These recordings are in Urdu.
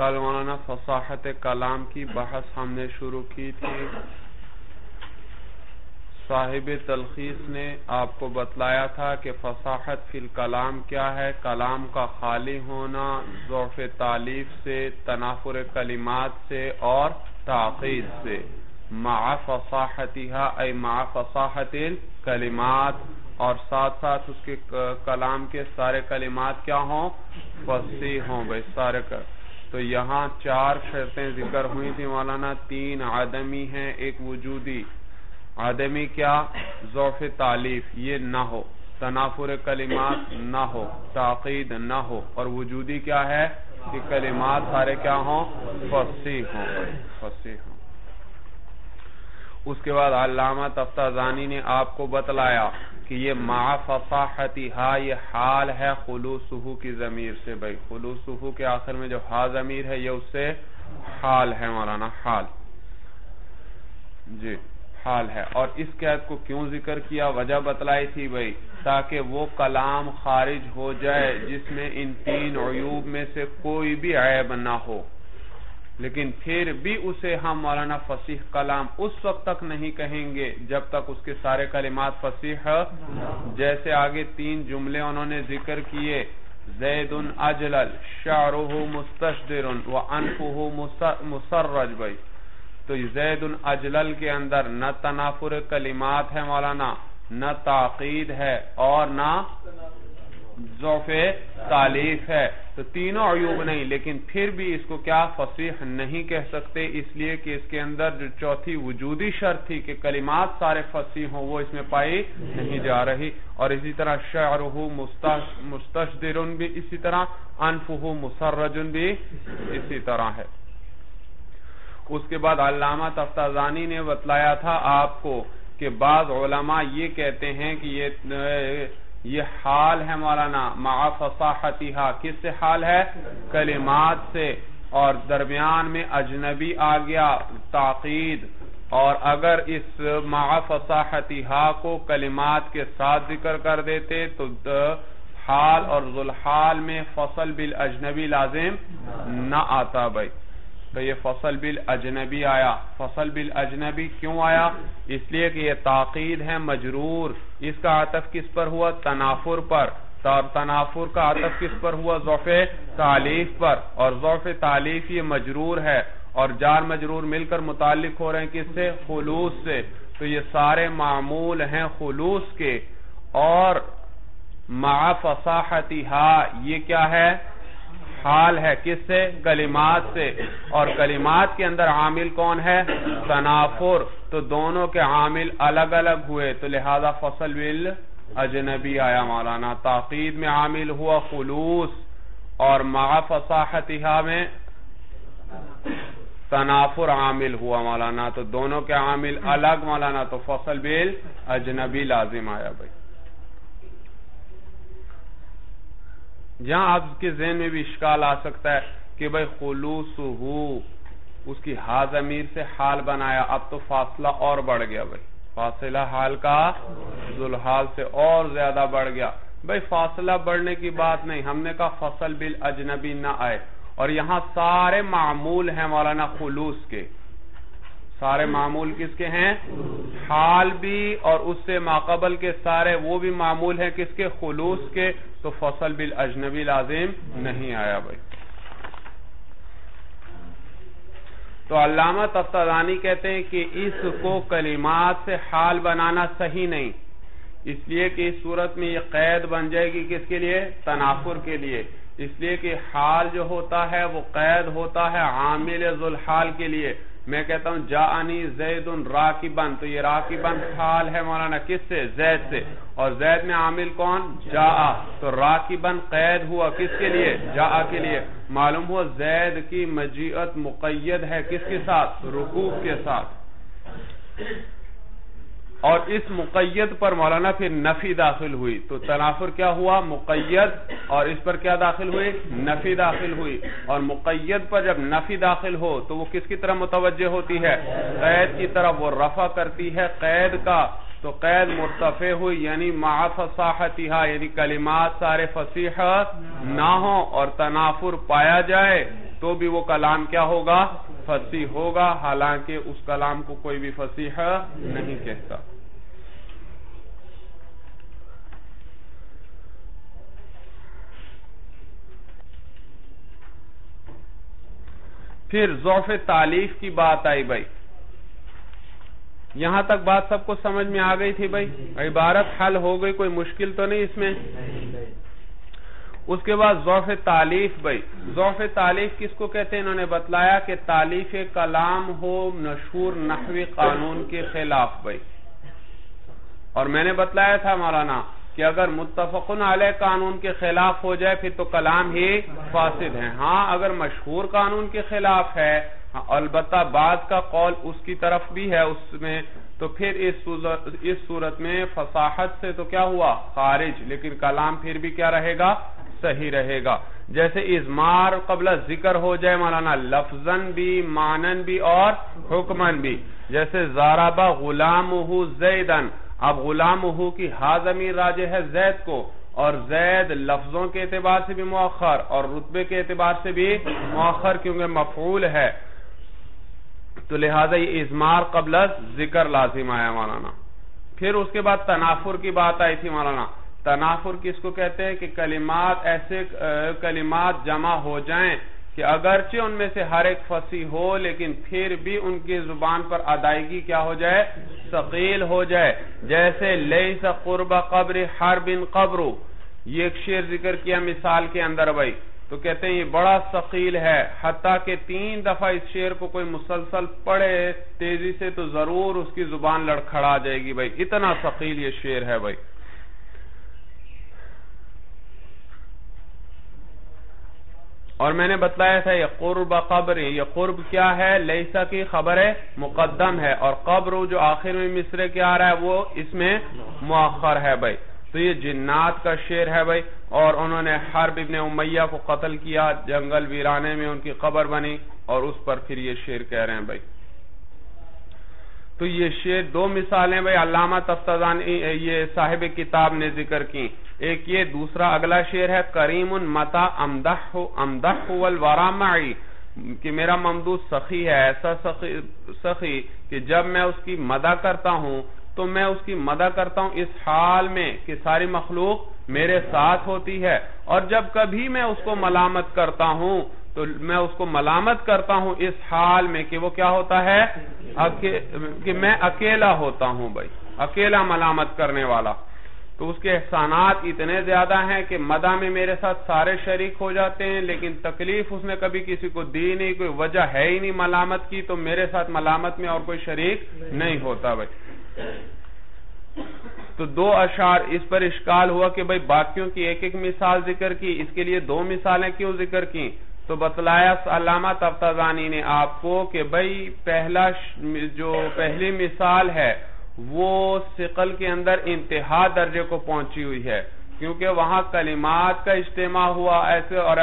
کل مولانا، فصاحت کلام کی بحث ہم نے شروع کی تھی۔ صاحب تلخیص نے آپ کو بتلایا تھا کہ فصاحت فی الکلام کیا ہے۔ کلام کا خالی ہونا، ضعف تعلیف سے، تنافر کلمات سے اور تعقید سے۔ مع فصاحتها ای مع فصاحت الکلمات۔ اور ساتھ ساتھ اس کے کلام کے سارے کلمات کیا ہوں؟ فصیح ہوں بھائی، سارے کر تو یہاں چار شرطیں ذکر ہوئی تھی مولانا، تین عدمی ہیں، ایک وجودی۔ عدمی کیا؟ ضعف تعلیف یہ نہ ہو۔ تنافر کلمات نہ ہو۔ تاقید نہ ہو۔ اور وجودی کیا ہے؟ کہ کلمات سارے کیا ہوں؟ فصیح ہوں۔ فصیح ہوں۔ اس کے بعد علامہ تفتازانی نے آپ کو بتلایا۔ کہ یہ مع فصاحتی یہ حال ہے خلوصہو کی ضمیر سے، بھائی خلوصہو کے آخر میں جو ہا ضمیر ہے، یہ اس سے حال ہے مولانا، حال۔ جی حال ہے۔ اور اس قید کو کیوں ذکر کیا؟ وجہ بتلائی تھی بھائی، تاکہ وہ کلام خارج ہو جائے، جس میں ان تین عیوب میں سے کوئی بھی عیب نہ ہو۔ لیکن پھر بھی اسے ہم مولانا فصیح کلام اس وقت تک نہیں کہیں گے جب تک اس کے سارے کلمات فصیح جیسے آگے تین جملے انہوں نے ذکر کیے زید اجلل شعرہ مستشدر وانفہ مسرج بھائی۔ تو زید اجلل کے اندر نہ تنافر کلمات ہے مولانا، نہ تعقید ہے اور نہ ضعف تعلیف ہے۔ تو تینوں عیوب نہیں، لیکن پھر بھی اس کو کیا؟ فصیح نہیں کہہ سکتے۔ اس لیے کہ اس کے اندر جو چوتھی وجودی شرط تھی کہ کلمات سارے فصیح ہوں، وہ اس میں پائی نہیں جا رہی۔ اور اسی طرح شعرہ مستشدرن بھی اسی طرح انفہ مسرجن بھی اسی طرح ہے۔ اس کے بعد علامہ تفتازانی نے بتلایا تھا آپ کو کہ بعض علماء یہ کہتے ہیں کہ یہ یہ حال ہے مولانا مع فصاحتها کس سے حال ہے؟ کلمات سے۔ اور درمیان میں اجنبی آ گیا، تاقید۔ اور اگر اس مع فصاحتها کو کلمات کے ساتھ ذکر کر دیتے تو حال اور ذوالحال میں فصل بالاجنبی لازم نہ آتا بھائی۔ تو یہ فصل بالاجنبی آیا۔ فصل بالاجنبی کیوں آیا؟ اس لیے کہ یہ تاقید ہے مجرور۔ اس کا عطف کس پر ہوا؟ تنافر پر۔ تنافر کا عطف کس پر ہوا؟ ضعف تعلیف پر۔ اور ضعف تعلیف یہ مجرور ہے۔ اور جار مجرور مل کر متعلق ہو رہے ہیں کس سے؟ خلوص سے۔ تو یہ سارے معمول ہیں خلوص کے۔ اور مع فصاحتها یہ کیا ہے؟ حال ہے کس سے؟ کلمات سے۔ اور کلمات کے اندر عامل کون ہے؟ تنافر۔ تو دونوں کے عامل الگ الگ ہوئے۔ تو لہذا فصل بل اجنبی آیا مولانا۔ تاقید میں عامل ہوا خلوص۔ اور مع فصاحتها میں تنافر عامل ہوا مولانا۔ تو دونوں کے عامل الگ مولانا۔ تو فصل بل اجنبی لازم آیا بھائی۔ جہاں آپ کے ذہن میں بھی اشکال آ سکتا ہے کہ بھائی خلوص ہو اس کی ہاض امیر سے حال بنایا، اب تو فاصلہ اور بڑھ گیا بھائی۔ فاصلہ حال کا ذوالحال سے اور زیادہ بڑھ گیا۔ بھائی فاصلہ بڑھنے کی بات نہیں، ہم نے کہا فصل بل اجنبی نہ آئے۔ اور یہاں سارے معمول ہیں مولانا خلوص کے۔ سارے معمول کس کے ہیں؟ حال بھی اور اس سے ماقبل کے سارے وہ بھی معمول ہیں کس کے؟ خلوص کے۔ تو فصل بل اجنبی لازم نہیں آیا بھائی۔ تو علامہ تفتانی کہتے ہیں کہ اس کو کلمات سے حال بنانا صحیح نہیں۔ اس لیے کہ اس صورت میں یہ قید بن جائے گی کس کے لیے؟ تنافر کے لیے۔ اس لیے کہ حال جو ہوتا ہے وہ قید ہوتا ہے عامل ذوالحال کے لیے۔ میں کہتا ہوں جانی زید راکبن تو یہ راکبن حال ہے مولانا، کس سے؟ زید سے. اور زید میں عامل کون؟ جا تو راکبن قید ہوا کس کے لیے؟ جا کے لیے. معلوم ہوا زید کی مجیعت مقید ہے کس کے ساتھ؟ رکوب کے ساتھ. اور اس مقید پر مولانا پھر نفی داخل ہوئی تو تنافر کیا ہوا؟ مقید اور اس پر کیا داخل ہوئی؟ نفی داخل ہوئی اور مقید پر جب نفی داخل ہو تو وہ کس کی طرح متوجہ ہوتی ہے؟ قید کی طرف وہ رفع کرتی ہے قید کا تو قید مرتفع ہوئی یعنی مع فصاحتها یعنی کلمات سارے فصیح نہ ہوں اور تنافر پایا جائے تو بھی وہ کلام کیا ہوگا؟ فصیح ہوگا، حالانکہ اس کلام کو کوئی بھی فصیح نہیں کہتا۔ پھر ضعف تعلیف کی بات آئی بھائی۔ یہاں تک بات سب کو سمجھ میں آ گئی تھی بھائی۔ عبارت حل ہو گئی، کوئی مشکل تو نہیں اس میں؟ اس کے بعد ضعف تعلیف بھائی۔ ضعف تعلیف کس کو کہتے ہیں؟ انہوں نے بتلایا کہ تعلیف کلام ہو مشہور نحوی قانون کے خلاف بھائی۔ اور میں نے بتلایا تھا مولانا کہ اگر متفقن علیہ قانون کے خلاف ہو جائے، پھر تو کلام ہی فاسد ہے ہاں اگر مشہور قانون کے خلاف ہے ہاں، البتہ بعض کا قول اس کی طرف بھی ہے اس میں، تو پھر اس صورت میں فصاحت سے تو کیا ہوا؟ خارج۔ لیکن کلام پھر بھی کیا رہے گا؟ صحیح رہے گا۔ جیسے ازمار قبل ذکر ہو جائے، مولانا لفظن بھی مانن بھی اور حکمن بھی۔ جیسے زارابا غلام زیدن اب غلام ہو کی حاضمی راجے ہے زید کو اور زید لفظوں کے اعتبار سے بھی مؤخر اور رتبے کے اعتبار سے بھی مؤخر کیونکہ مفعول ہے۔ تو لہذا یہ ازمار قبل ذکر لازم آیا مولانا۔ پھر اس کے بعد تنافر کی بات آئی تھی مولانا۔ تنافر کس کو کہتے ہیں کہ کلمات ایسے کلمات جمع ہو جائیں۔ کہ اگرچہ ان میں سے ہر ایک فصیح ہو، لیکن پھر بھی ان کی زبان پر ادائیگی کیا ہو جائے؟ ثقیل ہو جائے۔ جیسے، لیس قرب قبر ہر بن قبر۔ یہ ایک شیر ذکر کیا مثال کے اندر بھائی۔ تو کہتے ہیں، یہ بڑا ثقیل ہے۔ حتیٰ کہ تین دفعہ اس شیر کو کوئی مسلسل پڑھے تیزی سے تو ضرور اس کی زبان لڑکھڑا جائے گی بھائی۔ اتنا ثقیل یہ شیر ہے بھائی۔ اور میں نے بتلایا تھا یہ قرب قبر، یہ قرب کیا ہے؟ لیسا کی خبر مقدم ہے۔ اور قبر جو آخر میں مصرے کے آ رہا ہے، وہ اس میں مؤخر ہے بھائی۔ تو یہ جنات کا شیر ہے بھائی۔ اور انہوں نے حرب ابن امیہ کو قتل کیا، جنگل ویرانے میں ان کی قبر بنی اور اس پر پھر یہ شیر کہہ رہے ہیں بھائی۔ تو یہ شیر دو مثالیں بھائی، علامہ تفتزانی یہ صاحب کتاب نے ذکر کی۔ ایک یہ، دوسرا اگلا شیر ہے، کریم متا امدح امدح والورامعی کہ میرا ممدود سخی ہے، ایسا سخی کہ جب میں اس کی مدہ کرتا ہوں تو میں اس کی مدہ کرتا ہوں اس حال میں کہ ساری مخلوق میرے ساتھ ہوتی ہے۔ اور جب کبھی میں اس کو ملامت کرتا ہوں تو میں اس کو ملامت کرتا ہوں اس حال میں کہ وہ کیا ہوتا ہے؟ کہ میں اکیلا ہوتا ہوں بھائی، اکیلا ملامت کرنے والا۔ تو اس کے احسانات اتنے زیادہ ہیں کہ مدہ میں میرے ساتھ سارے شریک ہو جاتے ہیں، لیکن تکلیف اس نے کبھی کسی کو دی نہیں، کوئی وجہ ہے ہی نہیں ملامت کی، تو میرے ساتھ ملامت میں اور کوئی شریک نہیں ہوتا بھائی۔ تو دو اشار اس پر اشکال ہوا کہ بھائی باقیوں کی ایک ایک مثال ذکر کی، اس کے لیے دو مثالیں کیوں ذکر کی؟ تو بتلایا علامہ تفتازانی نے آپ کو کہ بھائی پہلا جو پہلی مثال ہے وہ سقل کے اندر انتہا درجے کو پہنچی ہوئی ہے۔ کیونکہ وہاں کلمات کا اجتماع ہوا، ایسے اور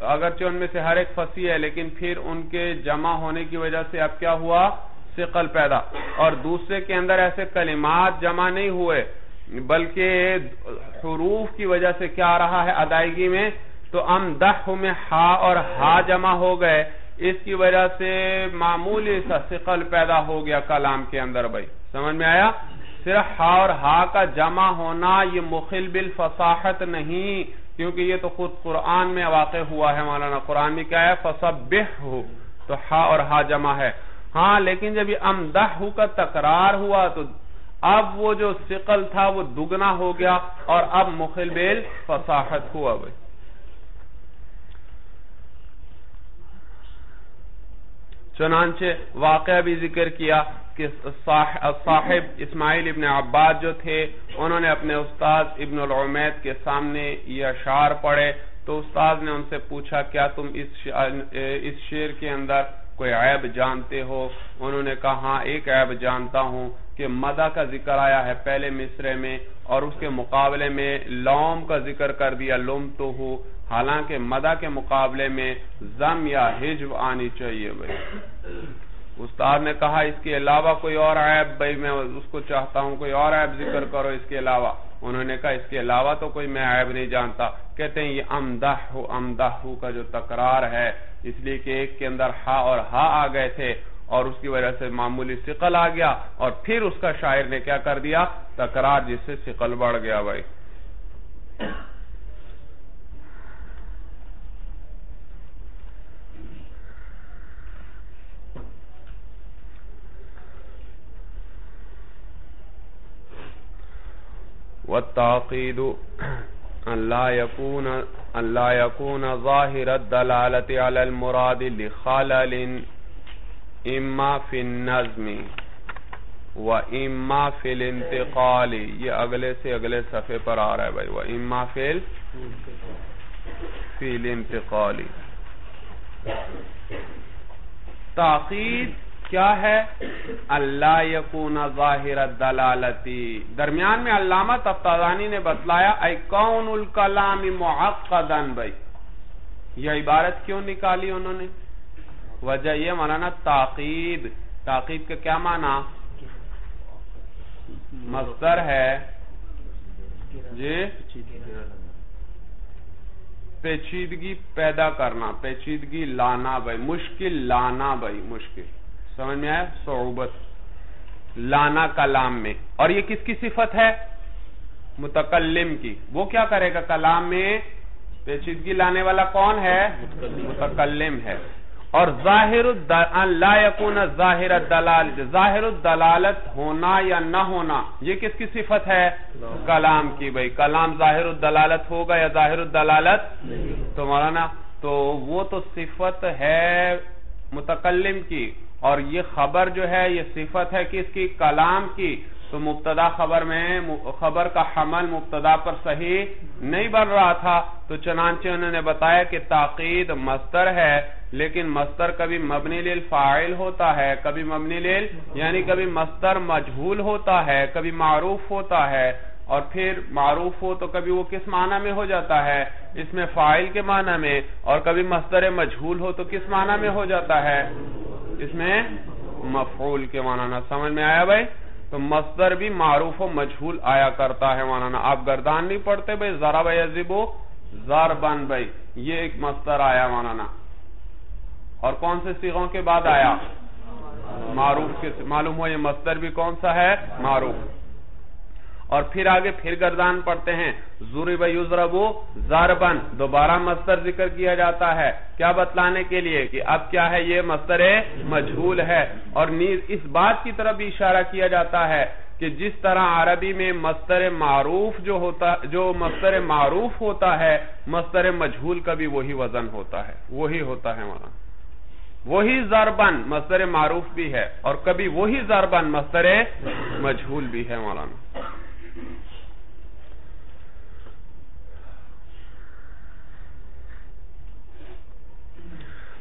اگرچہ ان میں سے ہر ایک فصیح ہے، لیکن پھر ان کے جمع ہونے کی وجہ سے اب کیا ہوا؟ سقل پیدا۔ اور دوسرے کے اندر ایسے کلمات جمع نہیں ہوئے، بلکہ حروف کی وجہ سے کیا رہا ہے؟ ادائیگی میں تو ام میں ہا اور ہا جمع ہو گئے۔ اس کی وجہ سے معمولی سا سقل پیدا ہو گیا کلام کے اندر بھائی۔ سمجھ میں آیا؟ صرف ہا اور ہا کا جمع ہونا یہ مخل بالفصاحت نہیں، کیونکہ یہ تو خود قرآن میں واقع ہوا ہے مولانا۔ قرآن میں کیا ہے؟ فصبح ہو تو ہا اور ہا جمع ہے۔ ہاں لیکن جب یہ امدہ کا تقرار ہوا تو اب وہ جو سقل تھا وہ دگنا ہو گیا اور اب مخل بالفصاحت ہوا بھائی۔ چنانچہ واقعہ بھی ذکر کیا کہ صاحب اسماعیل ابن عباد جو تھے، انہوں نے اپنے استاد ابن العمید کے سامنے یہ اشعار پڑھے۔ تو استاد نے ان سے پوچھا، کیا تم اس شیر کے اندر کوئی عیب جانتے ہو؟ انہوں نے کہا ہاں ایک عیب جانتا ہوں کہ مدہ کا ذکر آیا ہے پہلے مصرے میں اور اس کے مقابلے میں لوم کا ذکر کر دیا، لوم تو ہو۔ حالانکہ مدہ کے مقابلے میں زم یا ہجو آنی چاہیے بھائی۔ استاد نے کہا، اس کے علاوہ کوئی اور عیب بھائی، میں اس کو چاہتا ہوں، کوئی اور عیب ذکر کرو اس کے علاوہ۔ انہوں نے کہا، اس کے علاوہ تو کوئی میں عیب نہیں جانتا۔ کہتے ہیں، یہ امدہ امدہ کا جو تکرار ہے، اس لیے کہ ایک کے اندر ہا اور ہا آ گئے تھے اور اس کی وجہ سے معمولی سقل آ گیا۔ اور پھر اس کا شاعر نے کیا کر دیا؟ تکرار، جس سے سقل بڑھ گیا بھائی۔ والتعقيد أن لا يكون أن لا يكون ظاهر الدلالة على المراد لخلل، إما في النظم وإما في الانتقال. یہ اگلے سے اگلے صفحے پر آ رہا ہے بھائی. وإما في في الانتقال. تعقید کیا ہے؟ اللہ یکون ظاہر الدلالتی۔ درمیان میں علامہ تفتازانی نے بتلایا، اے کون الکلام معقدن بھائی؟ یہ عبارت کیوں نکالی انہوں نے؟ وجہ یہ مانا تاقید۔ تاقید کا کیا معنی؟ مصدر ہے۔ جی؟ پیچیدگی پیدا کرنا، پیچیدگی لانا بھائی، مشکل لانا بھائی، مشکل۔ سمجھ میں آیا؟ صعوبت، لانا کلام میں۔ اور یہ کس کی صفت ہے؟ متکلم کی۔ وہ کیا کرے گا کلام میں؟ پیچیدگی لانے والا کون ہے؟ متکلم ہے۔ اور ظاہر لا یکون ظاہر الدلال ظاہر الدلالت ہونا یا نہ ہونا، یہ کس کی صفت ہے؟ کلام کی۔ بھائی، کلام ظاہر الدلالت ہوگا یا ظاہر الدلالت؟ تو مولانا، تو وہ تو صفت ہے متکلم کی۔ اور یہ خبر جو ہے، یہ صفت ہے کس کی کلام کی تو مبتدا خبر میں، خبر کا حمل مبتدا پر صحیح نہیں بن رہا تھا۔ تو چنانچہ انہوں نے بتایا کہ تاقید مستر ہے، لیکن مستر کبھی مبنی لیل فائل ہوتا ہے، کبھی مبنی لیل یعنی کبھی مستر مجھول ہوتا ہے، کبھی معروف ہوتا ہے۔ اور پھر معروف ہو تو کبھی وہ کس معنی میں ہو جاتا ہے؟ اس میں فائل کے معنی میں، اور کبھی مستر مجھول ہو تو کس معنی میں ہو جاتا ہے؟ اس میں مفعول کے معنی سمجھ میں آیا بھائی؟ تو مصدر بھی معروف و مجھول آیا کرتا ہے معنی آپ گردان نہیں پڑھتے بھائی؟ ذرا بھائی عزیبو زربن بھائی، یہ ایک مصدر آیا معنی اور کون سے سیغوں کے بعد آیا؟ معروف کے معلوم ہو یہ مصدر بھی کون سا ہے؟ معروف۔ اور پھر آگے پھر گردان پڑھتے ہیں۔ ضروری بھائی زاربن دوبارہ مستر ذکر کیا جاتا ہے۔ کیا بتلانے کے لیے کہ اب کیا ہے؟ یہ مستر مجھول ہے۔ اور نیز اس بات کی طرف بھی اشارہ کیا جاتا ہے کہ جس طرح عربی میں مستر معروف جو ہوتا جو مستر معروف ہوتا ہے مستر مجھول کا بھی وہی وزن ہوتا ہے۔ وہی ہوتا ہے وہاں۔ وہی زربن مستر معروف بھی ہے اور کبھی وہی زربن مستر مجھول بھی ہے مولانا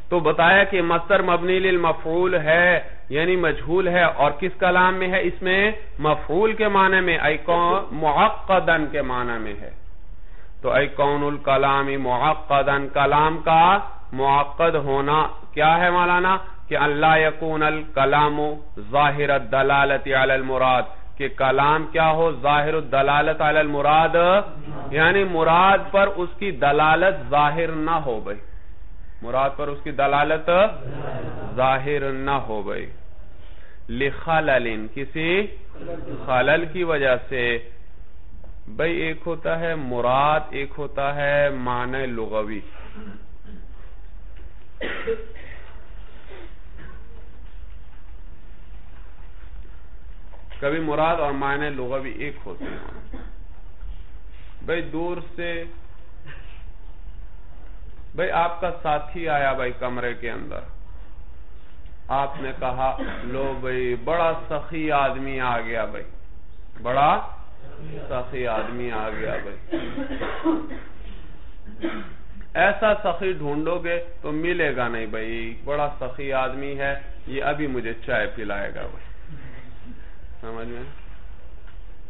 تو بتایا کہ مستر مبنی للمفعول ہے یعنی مجھول ہے، اور کس کلام میں ہے؟ اس میں مفعول کے معنی میں اے کون معقدن کے معنی میں ہے۔ تو اے کون الکلام معقدن کلام کا معقد ہونا کیا ہے مولانا؟ کہ اللہ یکون الکلام ظاہر الدلالت علی المراد۔ کہ کلام کیا ہو؟ ظاہر الدلالت علی المراد۔ یعنی مراد پر اس کی دلالت ظاہر نہ ہو بھئی۔ مراد پر اس کی دلالت ظاہر نہ ہو گئی۔ لخلل کسی خلل کی وجہ سے۔ بھئی ایک ہوتا ہے مراد، ایک ہوتا ہے معنی لغوی۔ کبھی مراد اور معنی لغوی ایک ہوتے ہیں۔ بھئی دور سے بھئی آپ کا ساتھی آیا بھائی کمرے کے اندر۔ آپ نے کہا، لو بھائی، بڑا سخی آدمی آ گیا بھائی۔ بڑا سخی آدمی آ گیا بھائی۔ ایسا سخی ڈھونڈو گے تو ملے گا نہیں بھائی۔ بڑا سخی آدمی ہے، یہ ابھی مجھے چائے پلائے گا بھائی۔ سمجھ میں؟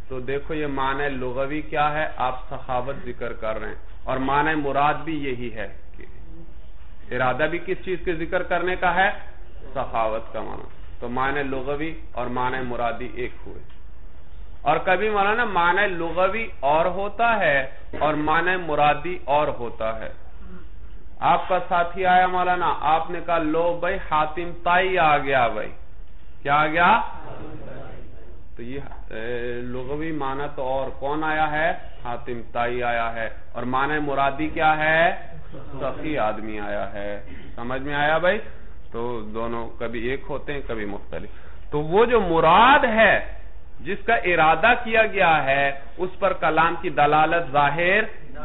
تو دیکھو، یہ معنی لغوی کیا ہے؟ آپ سخاوت ذکر کر رہے ہیں۔ اور معنی مراد بھی یہی ہے۔ ارادہ بھی کس چیز کے ذکر کرنے کا ہے؟ سخاوت کا معنی۔ تو معنی لغوی اور معنی مرادی ایک ہوئے۔ اور کبھی مولانا معنی لغوی اور ہوتا ہے اور معنی مرادی اور ہوتا ہے۔ آپ کا ساتھی آیا مولانا، آپ نے کہا، لو بھائی، حاتم تائی آ گیا بھائی۔ کیا آ گیا؟ تو یہ لغوی معنی تو اور کون آیا ہے؟ حاتم تائی آیا ہے۔ اور معنی مرادی کیا ہے؟ سخی آدمی آیا ہے۔ سمجھ میں آیا بھائی؟ تو دونوں کبھی ایک ہوتے ہیں، کبھی مختلف۔ تو وہ جو مراد ہے، جس کا ارادہ کیا گیا ہے، اس پر کلام کی دلالت ظاہر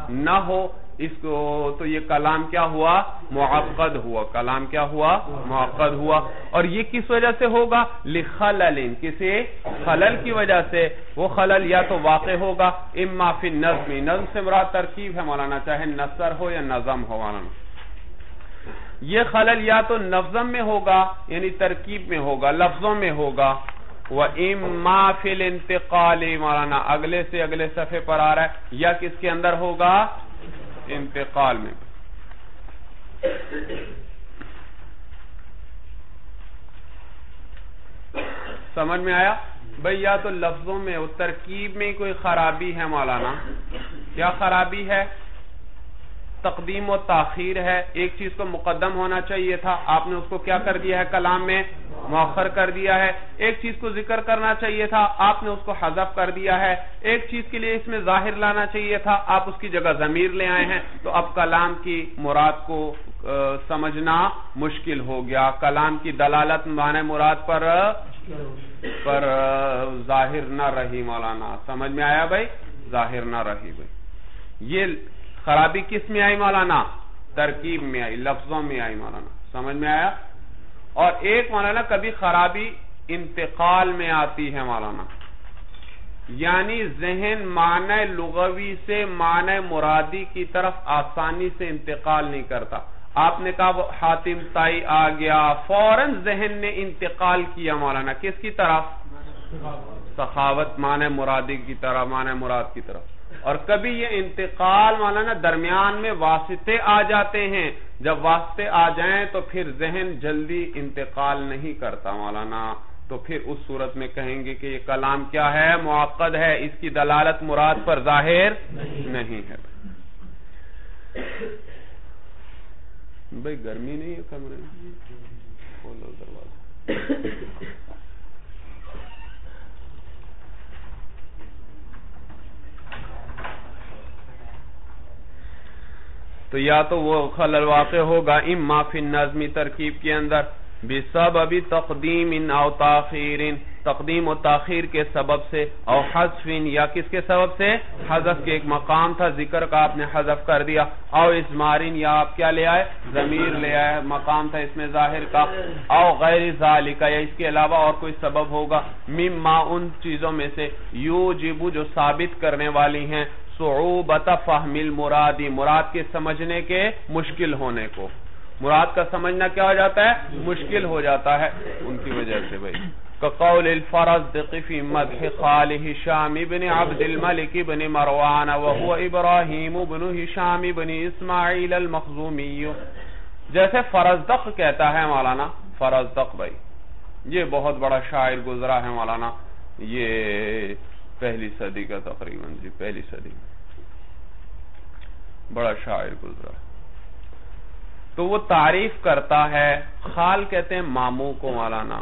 نہ ہو۔ اس کو تو یہ کلام کیا ہوا؟ معقد ہوا۔ کلام کیا ہوا؟ معقد ہوا۔ اور یہ کس وجہ سے ہوگا؟ لخلل کسی خلل کی وجہ سے۔ وہ خلل یا تو واقع ہوگا۔ اما فی نظمی نظم سے مراد ترکیب ہے، مولانا، چاہے نصر ہو یا نظم ہو، مولانا۔ یہ خلل یا تو نظم میں ہوگا یعنی ترکیب میں ہوگا، لفظوں میں ہوگا۔ وہ اما فل انتقال مولانا، اگلے سے اگلے صفحے پر آ رہا ہے۔ یا کس کے اندر ہوگا؟ انتقال میں۔ سمجھ میں آیا؟ بھئی یا تو لفظوں میں ترکیب میں کوئی خرابی ہے مولانا؟ کیا خرابی ہے؟ تقدیم و تاخیر ہے، ایک چیز کو مقدم ہونا چاہیے تھا۔ آپ نے اس کو کیا کر دیا ہے؟ کلام میں مؤخر کر دیا ہے۔ ایک چیز کو ذکر کرنا چاہیے تھا، آپ نے اس کو حذف کر دیا ہے۔ ایک چیز کے لیے اس میں ظاہر لانا چاہیے تھا، آپ اس کی جگہ ضمیر لے آئے ہیں۔ تو اب کلام کی مراد کو سمجھنا مشکل ہو گیا۔ کلام کی دلالت معنی مراد پر پر ظاہر نہ رہی، مولانا۔ سمجھ میں آیا بھائی؟ ظاہر نہ رہی بھائی۔ یہ خرابی کس میں آئی مولانا؟ ترکیب میں آئی، لفظوں میں آئی مولانا۔ سمجھ میں آیا؟ اور ایک مولانا، کبھی خرابی انتقال میں آتی ہے مولانا۔ یعنی ذہن معنی لغوی سے معنی مرادی کی طرف آسانی سے انتقال نہیں کرتا۔ آپ نے کہا حاتم تائی آ گیا، فوراً ذہن نے انتقال کیا مولانا۔ کس کی طرف؟ سخاوت، معنی مرادی کی طرف، معنی مراد کی طرف۔ اور کبھی یہ انتقال مولانا درمیان میں واسطے آ جاتے ہیں۔ جب واسطے آ جائیں تو پھر ذہن جلدی انتقال نہیں کرتا مولانا۔ تو پھر اس صورت میں کہیں گے کہ یہ کلام کیا ہے؟ معقد ہے۔ اس کی دلالت مراد پر ظاہر نہیں ہے۔ بھائی گرمی نہیں ہے کمرے کھولو دروازہ۔ تو یا تو وہ خلل واقع ہوگا اما فی نظمی ترکیب کے اندر بسبب ابھی تقدیم او تاخیر تقدیم و تاخیر کے سبب سے، او حذف یا کس کے سبب سے؟ حذف کے ایک مقام تھا، ذکر کا آپ نے حذف کر دیا، او اسمارین یا آپ کیا لے آئے؟ ضمیر لے آئے، مقام تھا اس میں ظاہر کا، او غیر ذالکہ، یا اس کے علاوہ اور کوئی سبب ہوگا، مما ان چیزوں میں سے یو جبو جو ثابت کرنے والی ہیں صعوبت فہم المرادی مراد کے سمجھنے کے مشکل ہونے کو۔ مراد کا سمجھنا کیا ہو جاتا ہے؟ مشکل ہو جاتا ہے۔ ان کی وجہ سے بھائی۔ كقول الفرزدق في مدح خال هشام بن عبد الملك بن مروان وهو ابراهيم بن هشام بن اسماعیل المخزومی۔ جیسے فرزدق کہتا ہے مولانا فرزدق بھائی۔ یہ بہت بڑا شاعر گزرا ہے مولانا۔ یہ پہلی صدی کا تقریباً جی پہلی صدی۔ بڑا شاعر گزرا تو وہ تعریف کرتا ہے، خال کہتے ہیں مامو کو مولانا۔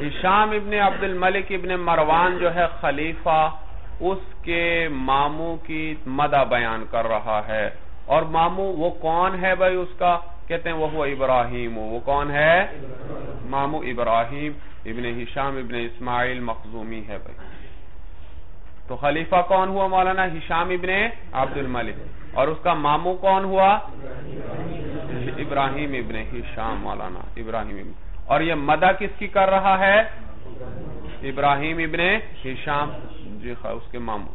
ہشام ابن عبد الملک ابن مروان جو ہے خلیفہ، اس کے مامو کی مدہ بیان کر رہا ہے۔ اور مامو وہ کون ہے بھائی اس کا؟ کہتے ہیں وہ ابراہیم۔ وہ کون ہے؟ مامو ابراہیم۔ ابن ہشام ابن اسماعیل مخزومی ہے بھائی۔ تو خلیفہ کون ہوا مولانا ہشام ابن عبد الملک اور اس کا مامو کون ہوا؟ ابراہیم ابن ہشام مولانا ابراہیم ابن۔ اور یہ مدہ کس کی کر رہا ہے؟ ابراہیم ابن ہشام۔ جی اس کے مامو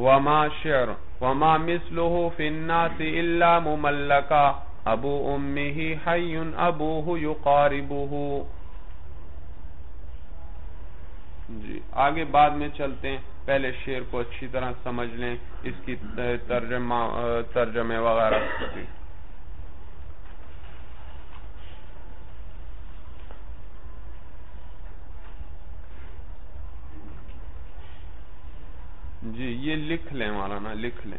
وما شعر، وما مثلہ فی الناس الا مملکا ابو امہ حی، ابوہ یقاربہ جی آگے بعد میں چلتے ہیں۔ پہلے شعر کو اچھی طرح سمجھ لیں، اس کی ترجمہ، ترجمے وغیرہ۔ جی۔, جی، یہ لکھ لیں مولانا، لکھ لیں۔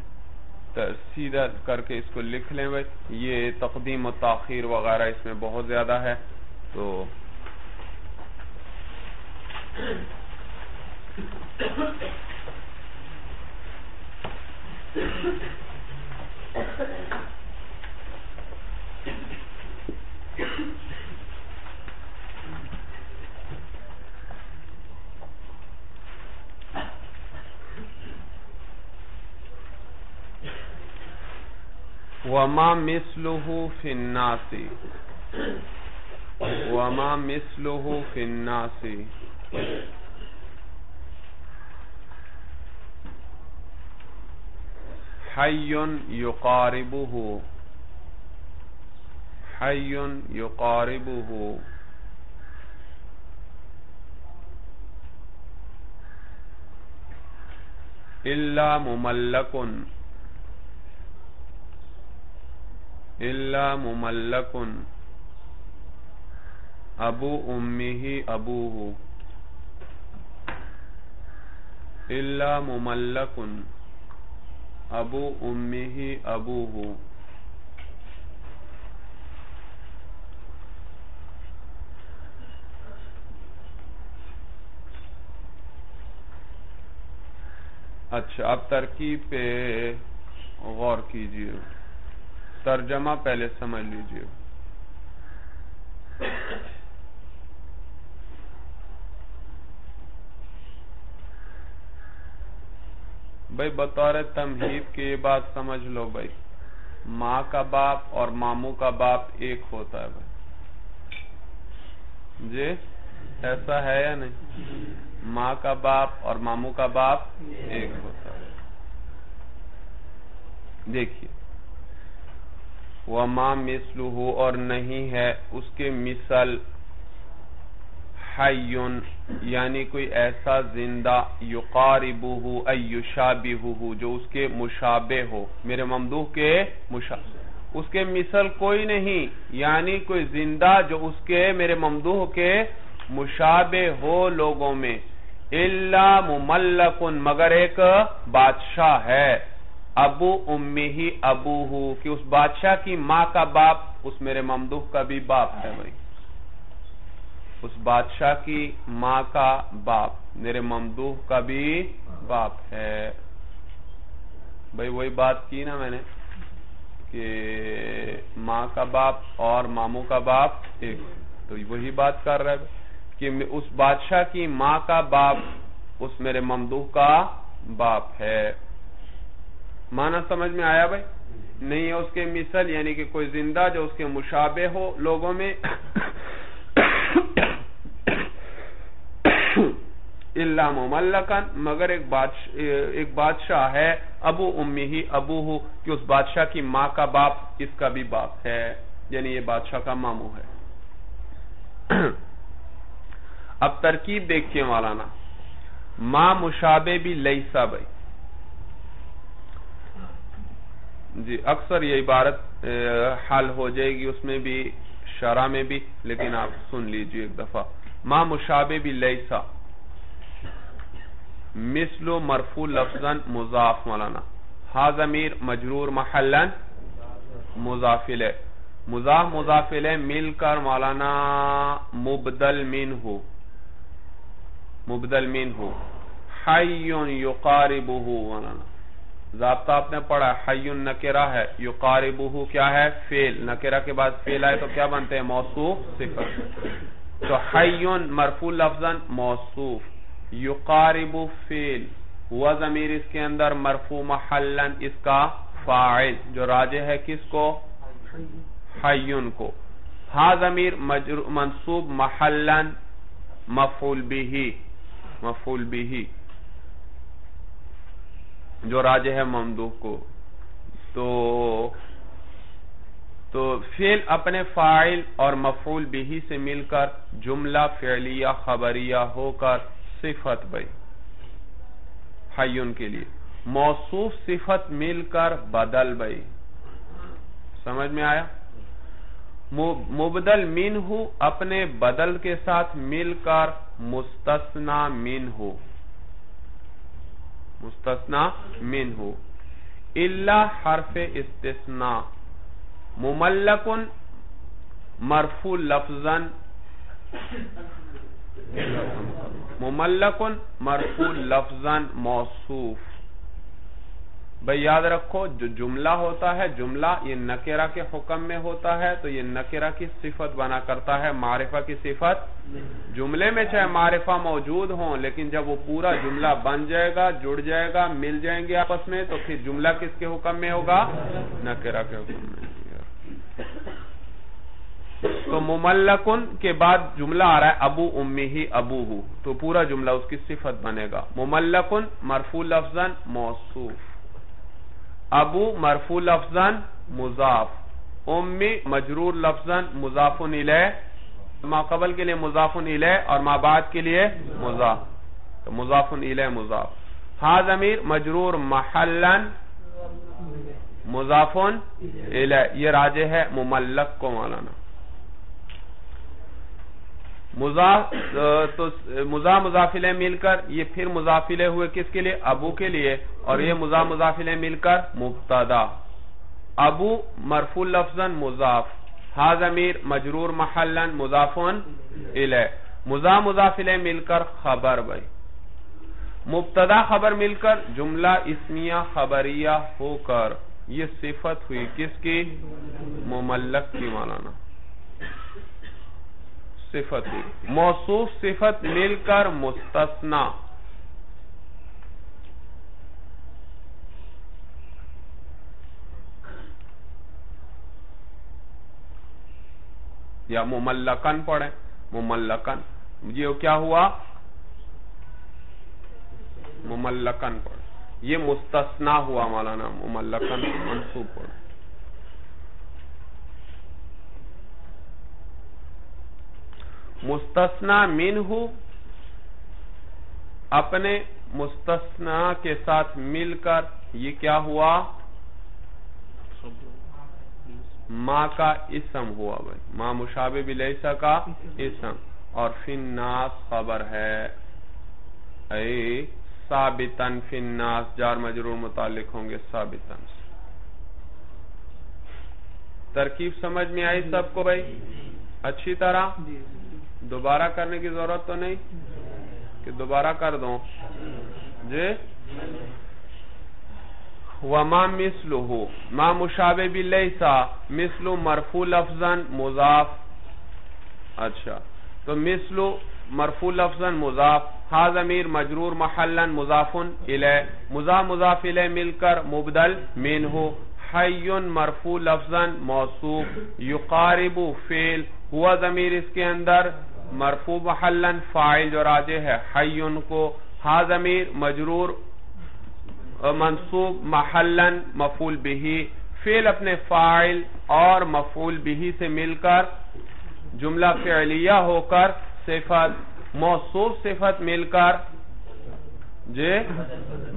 سیدھا کر کے اس کو لکھ لیں بھائی۔ یہ تقدیم و تاخیر وغیرہ اس میں بہت زیادہ ہے، تو وما مثله في الناس وما مثله في الناس حي يقاربه حي يقاربه إلا مملك إلا مملك أبو أمه أبوه إلا مملك أبو أمه أبوه اچھا اب ترکیب پہ غور کیجیے۔ ترجمہ پہلے سمجھ لیجیے۔ بھائی بطور تمہیب کی یہ بات سمجھ لو بھائی ماں کا باپ اور ماموں کا باپ ایک ہوتا ہے بھائی جی ایسا ہے یا نہیں؟ ماں کا باپ اور ماموں کا باپ ایک ہوتا ہے۔ دیکھیے، وہ ماں مسلو اور نہیں ہے، اس کے مثل حیون یعنی کوئی ایسا زندہ یقاربوہو ایشابہو جو اس کے مشابہ ہو، میرے ممدوح کے مشابہ۔ اس کے مثل کوئی نہیں یعنی کوئی زندہ جو اس کے، میرے ممدوح کے مشابہ ہو لوگوں میں۔ اللہ مملکن، مگر ایک بادشاہ ہے۔ ابو امی ہی ابو ہو کہ اس بادشاہ کی ماں کا باپ، اس میرے ممدوح کا بھی باپ ہے بھائی۔ اس بادشاہ کی ماں کا باپ، میرے ممدوح کا بھی باپ ہے۔ بھائی وہی بات کی نا میں نے کہ ماں کا باپ اور ماموں کا باپ ایک۔ تو وہی بات کر رہا ہے کہ اس بادشاہ کی ماں کا باپ، اس میرے ممدوح کا باپ ہے۔ مانا سمجھ میں آیا بھائی؟ نہیں ہے اس کے مثل یعنی کہ کوئی زندہ جو اس کے مشابہ ہو لوگوں میں۔ اللہ مملکن مگر ایک بادشاہ ہے، ابو امی ہی، ابو ہو، کہ اس بادشاہ کی ماں کا باپ اس کا بھی باپ ہے یعنی یہ بادشاہ کا مامو ہے۔ اب ترکیب دیکھیے مولانا، ماں مشابہ بھی لئیسا بھائی۔ جی اکثر یہ عبارت حل ہو جائے گی، اس میں بھی، شرح میں بھی، لیکن آپ سن لیجیے ایک دفعہ۔ ماں مشابہ بھی لئیسا مثل مرفو لفظاً مضاف مولانا. ہا ضمیر مجرور محلن مضافل. مضاف مضافل مل کر مولانا مبدل من ہو مبدل من ہو حیون مولانا. ضابطہ آپ نے پڑھا حیون نکرہ ہے. یقاربہ کیا ہے؟ فیل نکرہ کے بعد فیل آئے تو کیا بنتے ہیں؟ موصوف صفر تو حیون مرفو لفظاً موصوف. یقارب فیل. ہوا ضمیر اس کے اندر مرفو محلن اس کا فاعل. جو راجع ہے کس کو؟ حیون کو. ہا ضمیر منصوب محلن مفعول بھی مفعول بھی جو راجع ہے ممدوح کو. تو تو فیل اپنے فائل اور مفعول بھی سے مل کر جملہ فعلیہ، خبریہ ہو کر صفت بھائی، حیون کے لیے۔ موصوف صفت مل کر بدل بھائی۔ سمجھ میں آیا؟ مبدل من ہو اپنے بدل کے ساتھ مل کر مستثنا من ہو مستثنا من ہو اللہ حرف استثناء۔ مملکن مرفو لفظن مملکن مرفو لفظن موصوف بھئی یاد رکھو، جو جملہ ہوتا ہے، جملہ یہ نکرہ کے حکم میں ہوتا ہے، تو یہ نکرہ کی صفت بنا کرتا ہے، معرفہ کی صفت جملے میں چاہے معرفہ موجود ہوں، لیکن جب وہ پورا جملہ بن جائے گا، جڑ جائے گا، مل جائیں گے آپس میں، تو پھر جملہ کس کے حکم میں ہوگا؟ نکرہ کے حکم میں۔ تو مملکن کے بعد جملہ آ رہا ہے، ابو امی ہی ابو ہو تو پورا جملہ اس کی صفت بنے گا۔ مملکن مرفو لفظن موصوف۔ ابو مرفو لفظن مضاف۔ امی مجرور لفظن مضاف ما قبل کے لیے مضاف الیہ اور ما بعد کے لیے مضاف۔ تو مضاف الیہ مضاف۔ ہا ضمیر مجرور محلن۔ مضاف الیہ یہ راجے ہے مملک کو مولانا۔ تو مزا مضافلے مل کر، یہ پھر مضافلے ہوئے کس کے لیے؟ ابو کے لیے۔ اور یہ مزا مضافلے مل کر مبتدا۔ ابو مرفو لفظن مضاف۔ حاض امیر مجرور محلن مضافن الہ۔ مزا مضافلے مل کر خبر بھائی۔ مبتدا خبر مل کر جملہ اسمیہ خبریہ ہو کر۔ یہ صفت ہوئی کس کی؟ مملک کی مولانا۔ صفت ہوئی۔ موصوف صفت مل کر مستثنا یا مملکن پڑھیں۔ مملکن۔ یہ کیا ہوا؟ مملکن پڑھیں۔ یہ مستثنا ہوا مولانا مملکن منصوب پڑھیں مستثنا من ہو اپنے مستثنا کے ساتھ مل کر یہ کیا ہوا؟ ماں کا اسم ہوا بھائی۔ ماں مشابہ بلیسا کا اسم۔ اور فن ناس خبر ہے۔ اے ثابتن فن ناس جار مجرور متعلق ہوں گے ثابتن ترکیب سمجھ میں آئی سب کو بھائی؟ اچھی طرح؟ دوبارہ کرنے کی ضرورت تو نہیں؟ کہ دوبارہ کر دوں۔ جی؟ وما مثلو ما مشابہ بھی لیسا مثلو مرفو لفظن مضاف۔ اچھا تو مثلو مرفو لفظن مضاف ہا ضمیر مجرور محلن مضافن الیہ مضاف مضاف الیہ مل کر مبدل منہو حیون مرفو لفظن موصوف، یقارب فیل ہوا ضمیر اس کے اندر مرفو محلن فائل جو راجے ہے حیون کو ہا ضمیر مجرور منصوب محلن مفول بہی فیل اپنے فائل اور مفول بہی سے مل کر جملہ فعلیہ ہو کر صفت، موصوف صفت مل کر جے جی،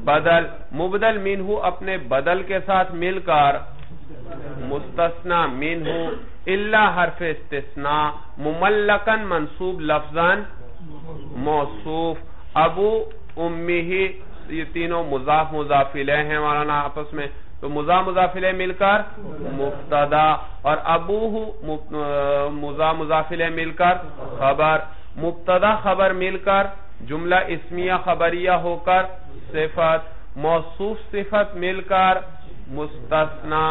بدل، مبدل منہو اپنے بدل کے ساتھ مل کر مستثنا منہو اللہ حرف استثناء مملکن منصوب لفظن موصوف، ابو امی ہی یہ تینوں مضاف مضافلے ہیں مولانا آپس میں، تو مضاف مضافلے مل کر مفتدا اور ابو مضاف مضافلے مل کر خبر۔ مبتدا خبر مل کر، جملہ اسمیہ خبریہ ہو کر، صفت، موصوف صفت مل کر، مستثنا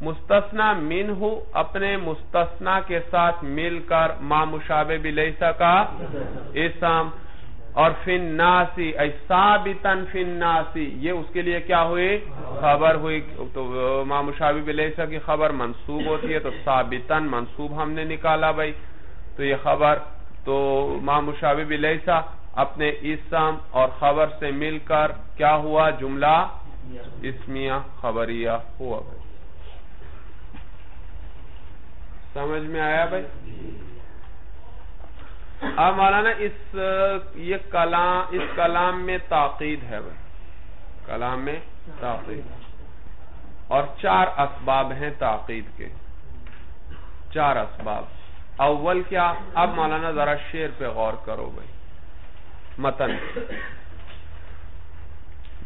مستثنا منہو اپنے مستثنا کے ساتھ مل کر، ما مشابہ بلیسا کا اسم، اور فن ناسی ای ثابتن فن ناسی یہ اس کے لیے کیا ہوئی؟ خبر ہوئی، تو ما مشابہ بلیسا کی خبر منصوب ہوتی ہے، تو ثابتن منصوب ہم نے نکالا بھائی، تو یہ خبر تو ما مشابہ بلیسا اپنے اسم اور خبر سے مل کر کیا ہوا جملہ؟ اسمیہ خبریہ ہوا بھائی۔ سمجھ میں آیا بھائی؟ اب مولانا، اس، یہ کلام، اس کلام میں تاقید ہے بھائی۔ کلام میں تاقید۔ اور چار اسباب ہیں تاقید کے۔ چار اسباب۔ اول کیا؟ اب مولانا ذرا شیر پہ غور کرو بھائی۔ متن۔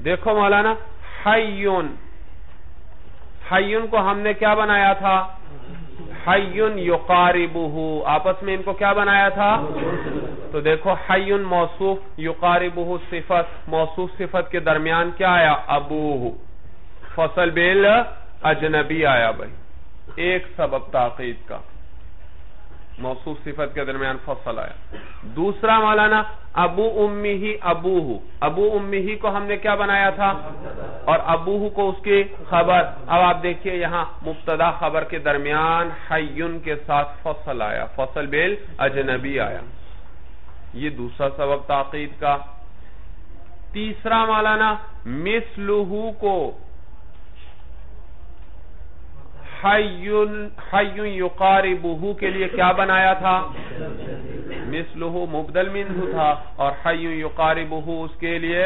دیکھو مولانا، حیون۔ حیون کو ہم نے کیا بنایا تھا؟ حیون یقاربہو۔ آپس میں ان کو کیا بنایا تھا؟ تو دیکھو، حیون موصوف، یقاربہو صفت۔ موصوف صفت کے درمیان کیا آیا؟ ابوہ۔ فصل بیل اجنبی آیا بھائی۔ ایک سبب تاقید کا۔ موصوف صفت کے درمیان فصل آیا۔ دوسرا مولانا، ابو امی ہی ابو ابو امی ہی کو ہم نے کیا بنایا تھا؟ اور ابو کو اس کی خبر، اب آپ دیکھیے یہاں مبتدا خبر کے درمیان حیون کے ساتھ فصل آیا۔ فصل بیل اجنبی آیا۔ یہ دوسرا سبب تاقید کا۔ تیسرا مولانا، مثلہو کو۔ حیون یقاربہو کے لیے کیا بنایا تھا؟ مثلہو مبدل منہو تھا اور حیون یقاربہو اس کے لیے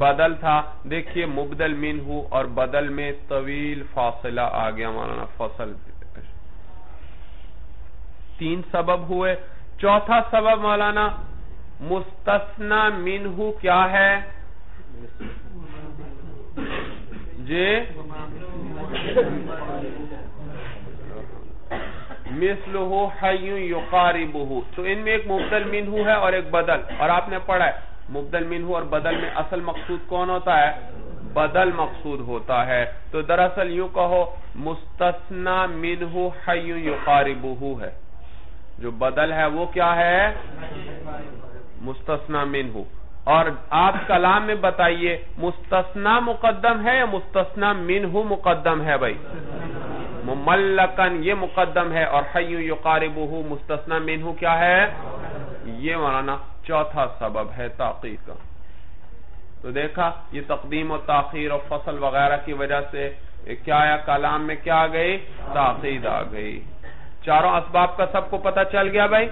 بدل تھا۔ دیکھئے مبدل منہو اور بدل میں طویل فاصلہ آگیا مولانا فصل تین سبب ہوئے۔ چوتھا سبب مولانا مستثنا منہو کیا ہے؟ جی؟ مثلہو حیون یقاربہو تو ان میں ایک مبدل منہو ہے اور ایک بدل. اور آپ نے پڑھا ہے، مبدل منہو اور بدل میں اصل مقصود کون ہوتا ہے؟ بدل مقصود ہوتا ہے. تو دراصل یوں کہو مستثنا منہو حیون یقاربہو ہے. جو بدل ہے وہ کیا ہے؟ مستثنا منہو. اور آپ کلام میں بتائیے مستثنا مقدم ہے یا مستثنا منہو مقدم ہے بھائی؟ مملکن، یہ مقدم ہے اور حیو یقاربہو مستثنا منہو کیا ہے؟ یہ مولانا چوتھا سبب ہے تاقید کا تو دیکھا، یہ تقدیم و تاخیر اور فصل وغیرہ کی وجہ سے کیا آیا؟ کلام میں کیا گئی؟ تاقید آ گئی۔ چاروں اسباب کا سب کو پتہ چل گیا بھائی؟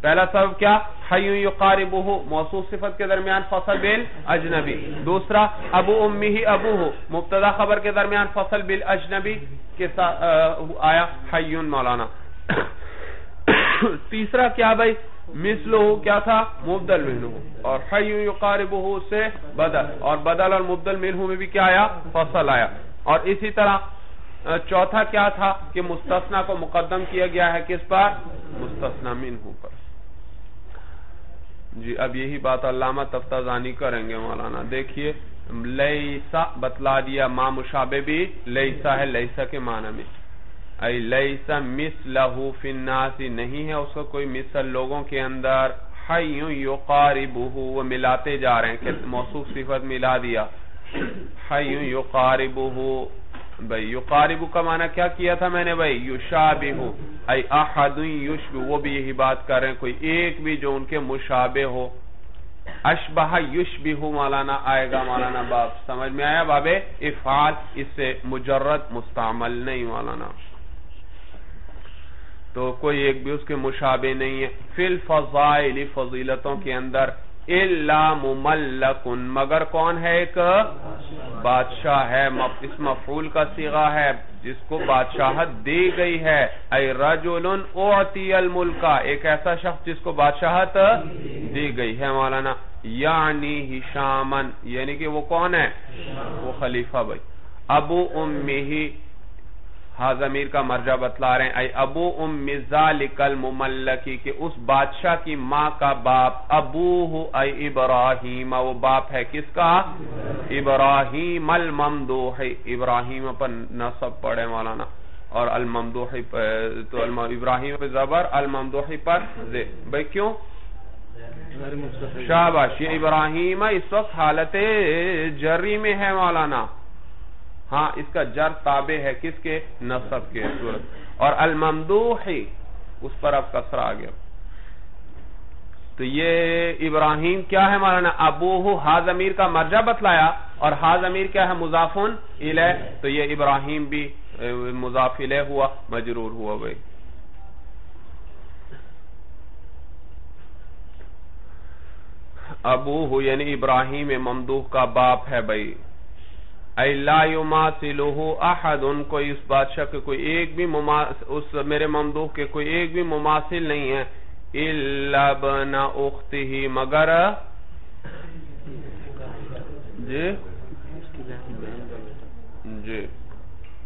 پہلا سبب کیا؟ حیو یقاربہو موصوف صفت کے درمیان فصل بیل اجنبی. دوسرا، ابو امی ہی ابو ہو مبتدا خبر کے درمیان فصل بیل اجنبی کے آیا حیون مولانا. تیسرا کیا بھائی؟ مثلو کیا تھا؟ مبدل منہو. اور حیو یقاربہو سے بدل. اور بدل اور مبدل منہو میں بھی کیا آیا؟ فصل آیا. اور اسی طرح چوتھا کیا تھا؟ کہ مستثنا کو مقدم کیا گیا ہے کس پر؟ مستثنا منہو پر. جی اب یہی بات علامہ تفتازانی کریں گے مولانا۔ دیکھیے، لیسا بتلا دیا ما مشابہ بھی لیسا ہے، لیسا کے معنی میں۔ ای لیسا مثلہو فی الناسی نہیں ہے اس کا کوئی مثل لوگوں کے اندر۔ حیون یقاربہو، وہ ملاتے جا رہے ہیں۔ کہ موصوف صفت ملا دیا۔ حیون یقاربہو بھئی، یقاربو کا معنی کیا کیا تھا میں نے؟ بھئی، یشابہو، ای احد یشبہ، وہ بھی یہی بات کر رہے ہیں، کوئی ایک بھی جو ان کے مشابہ ہو۔ اشبہ یشبہ مولانا آئے گا، مولانا باب سمجھ میں آیا؟ باب افعال، اس سے مجرد، مستعمل نہیں، مولانا۔ تو کوئی ایک بھی اس کے مشابہ نہیں ہے۔ فی الفضائل، فضیلتوں کے اندر الا مملکن مگر کون ہے ایک؟ بادشاہ ہے اس مفعول کا صیغہ ہے، جس کو بادشاہت دی گئی ہے۔ ای رجل اعطی الملکہ، ایک ایسا شخص جس کو بادشاہت دی گئی ہے، مولانا۔ یعنی ہشامن یعنی کہ وہ کون ہے؟ وہ خلیفہ بھائی۔ ابو امی ہاں حاضمیر کا مرجع بتلا رہے ہیں۔ اے ابو ام ذالک المملکی کہ اس بادشاہ کی ماں کا باپ ابو اے ابراہیم، وہ باپ ہے کس کا؟ ابراہیم الممدوح۔ ابراہیم پر نصب پڑھے مولانا۔ اور الممدوحی تو ابراہیم پر زبر الممدوحی پر زی بھئی کیوں؟ شاباش، یہ ابراہیم اس وقت حالت جری میں ہے مولانا۔ ہاں اس کا جر تابع ہے کس کے؟ نصب کے صورت اور الممدوحی اس پر اب کسر آ گیا تو یہ ابراہیم کیا ہے مولانا؟ ابوہ ہاض امیر کا مرجع بتلایا۔ اور ہاض امیر کیا ہے؟ مضافن الہ تو یہ ابراہیم بھی مضاف الہ ہوا، مجرور ہوا بھائی۔ ابوہ یعنی ابراہیم ممدوح کا باپ ہے بھائی۔ ای لا یماثلہ احد کوئی اس بادشاہ کے کوئی ایک بھی اس میرے ممدوح کے کوئی ایک بھی مماثل نہیں ہے۔ الا بنا اختہ مگر جی؟ جی۔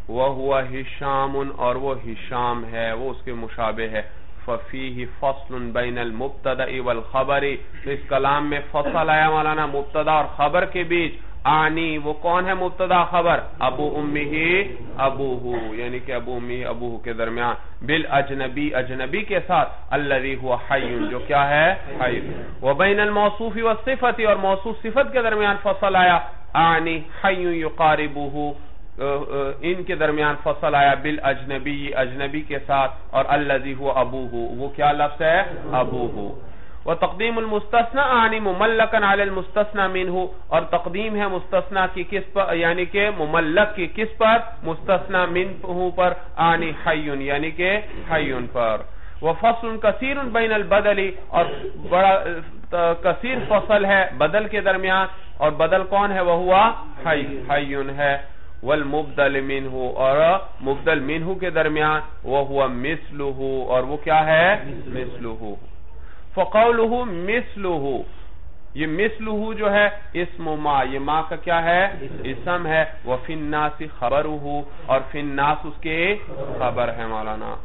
وہ ہوا ہشام، اور وہ ہشام ہے، وہ اس کے مشابہ ہے۔ ففیہ فصل بین المبتدع والخبر اس کلام میں فصل آیا مولانا مبتدا اور خبر کے بیچ۔ آنی، وہ کون ہے مبتدا خبر؟ ابو امی ہی ابو ہو یعنی کہ ابو امی ابو کے درمیان۔ بال اجنبی اجنبی کے ساتھ الذي هو حی، جو کیا ہے؟ حی۔ وبین الموصوف والصفت اور موصوف صفت کے درمیان فصل آیا۔ آنی حی یقاربه ان کے درمیان فصل آیا۔ بال اجنبی اجنبی کے ساتھ، اور الذي هو ابو ہو وہ کیا لفظ ہے؟ ابو ہو وہ تقدیم المستثنا آنی مملکن علی المستثنا منہ اور تقدیم ہے مستثنا کی کس پر؟ یعنی کہ مملک کی کس پر؟ مستثنا منہ پر. آنی حیون یعنی کہ حیون پر. وہ فصل کثیر بین البدلی اور بڑا، کثیر فصل ہے بدل کے درمیان. اور بدل کون ہے؟ وہ ہوا حیون ہے. والمبدل منہ، اور مبدل منہ کے درمیان. وہ ہوا مثلہ، اور وہ کیا ہے؟ مثلہ. فقولہ مثلہ یہ مثلہ جو ہے، اسم ما، یہ ما کا کیا ہے؟ اسم ہے۔ وفی الناس خبرہ، اور فی الناس اس کے خبر ہے مولانا۔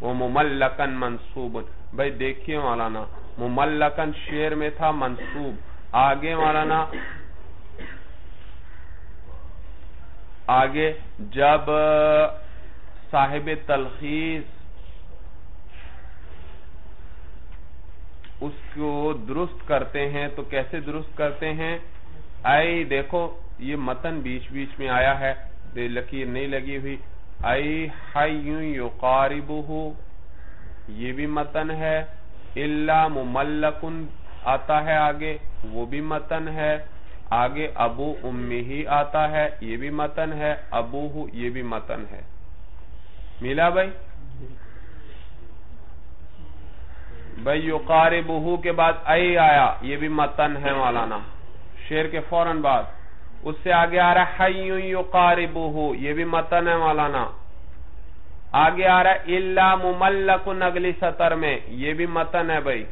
وہ مملکن منصوب۔ بھئی دیکھئے مولانا، مملکن شیر میں تھا منصوب۔ آگے مولانا، آگے جب صاحب تلخیص اس کو درست کرتے ہیں تو کیسے درست کرتے ہیں؟ آئی دیکھو، یہ متن بیچ بیچ میں آیا ہے لکیر نہیں لگی ہوئی۔ آئی حیون یقاربہ یہ بھی متن ہے۔ اللہ مملکن، آتا ہے آگے، وہ بھی متن ہے۔ آگے ابو امی ہی آتا ہے، یہ بھی متن ہے۔ ابو یہ بھی متن ہے۔ ملا بھائی؟ بھئی یقاربہو کے بعد ائی آیا، یہ بھی متن ہے مولانا۔ شیر کے فوراں بعد۔ اس سے آگے آ رہا ہے حی یقاربہو، یہ بھی متن ہے مولانا۔ آگے آ رہا ہے اللہ مملکن اگلی سطر میں، یہ بھی متن ہے بھئی۔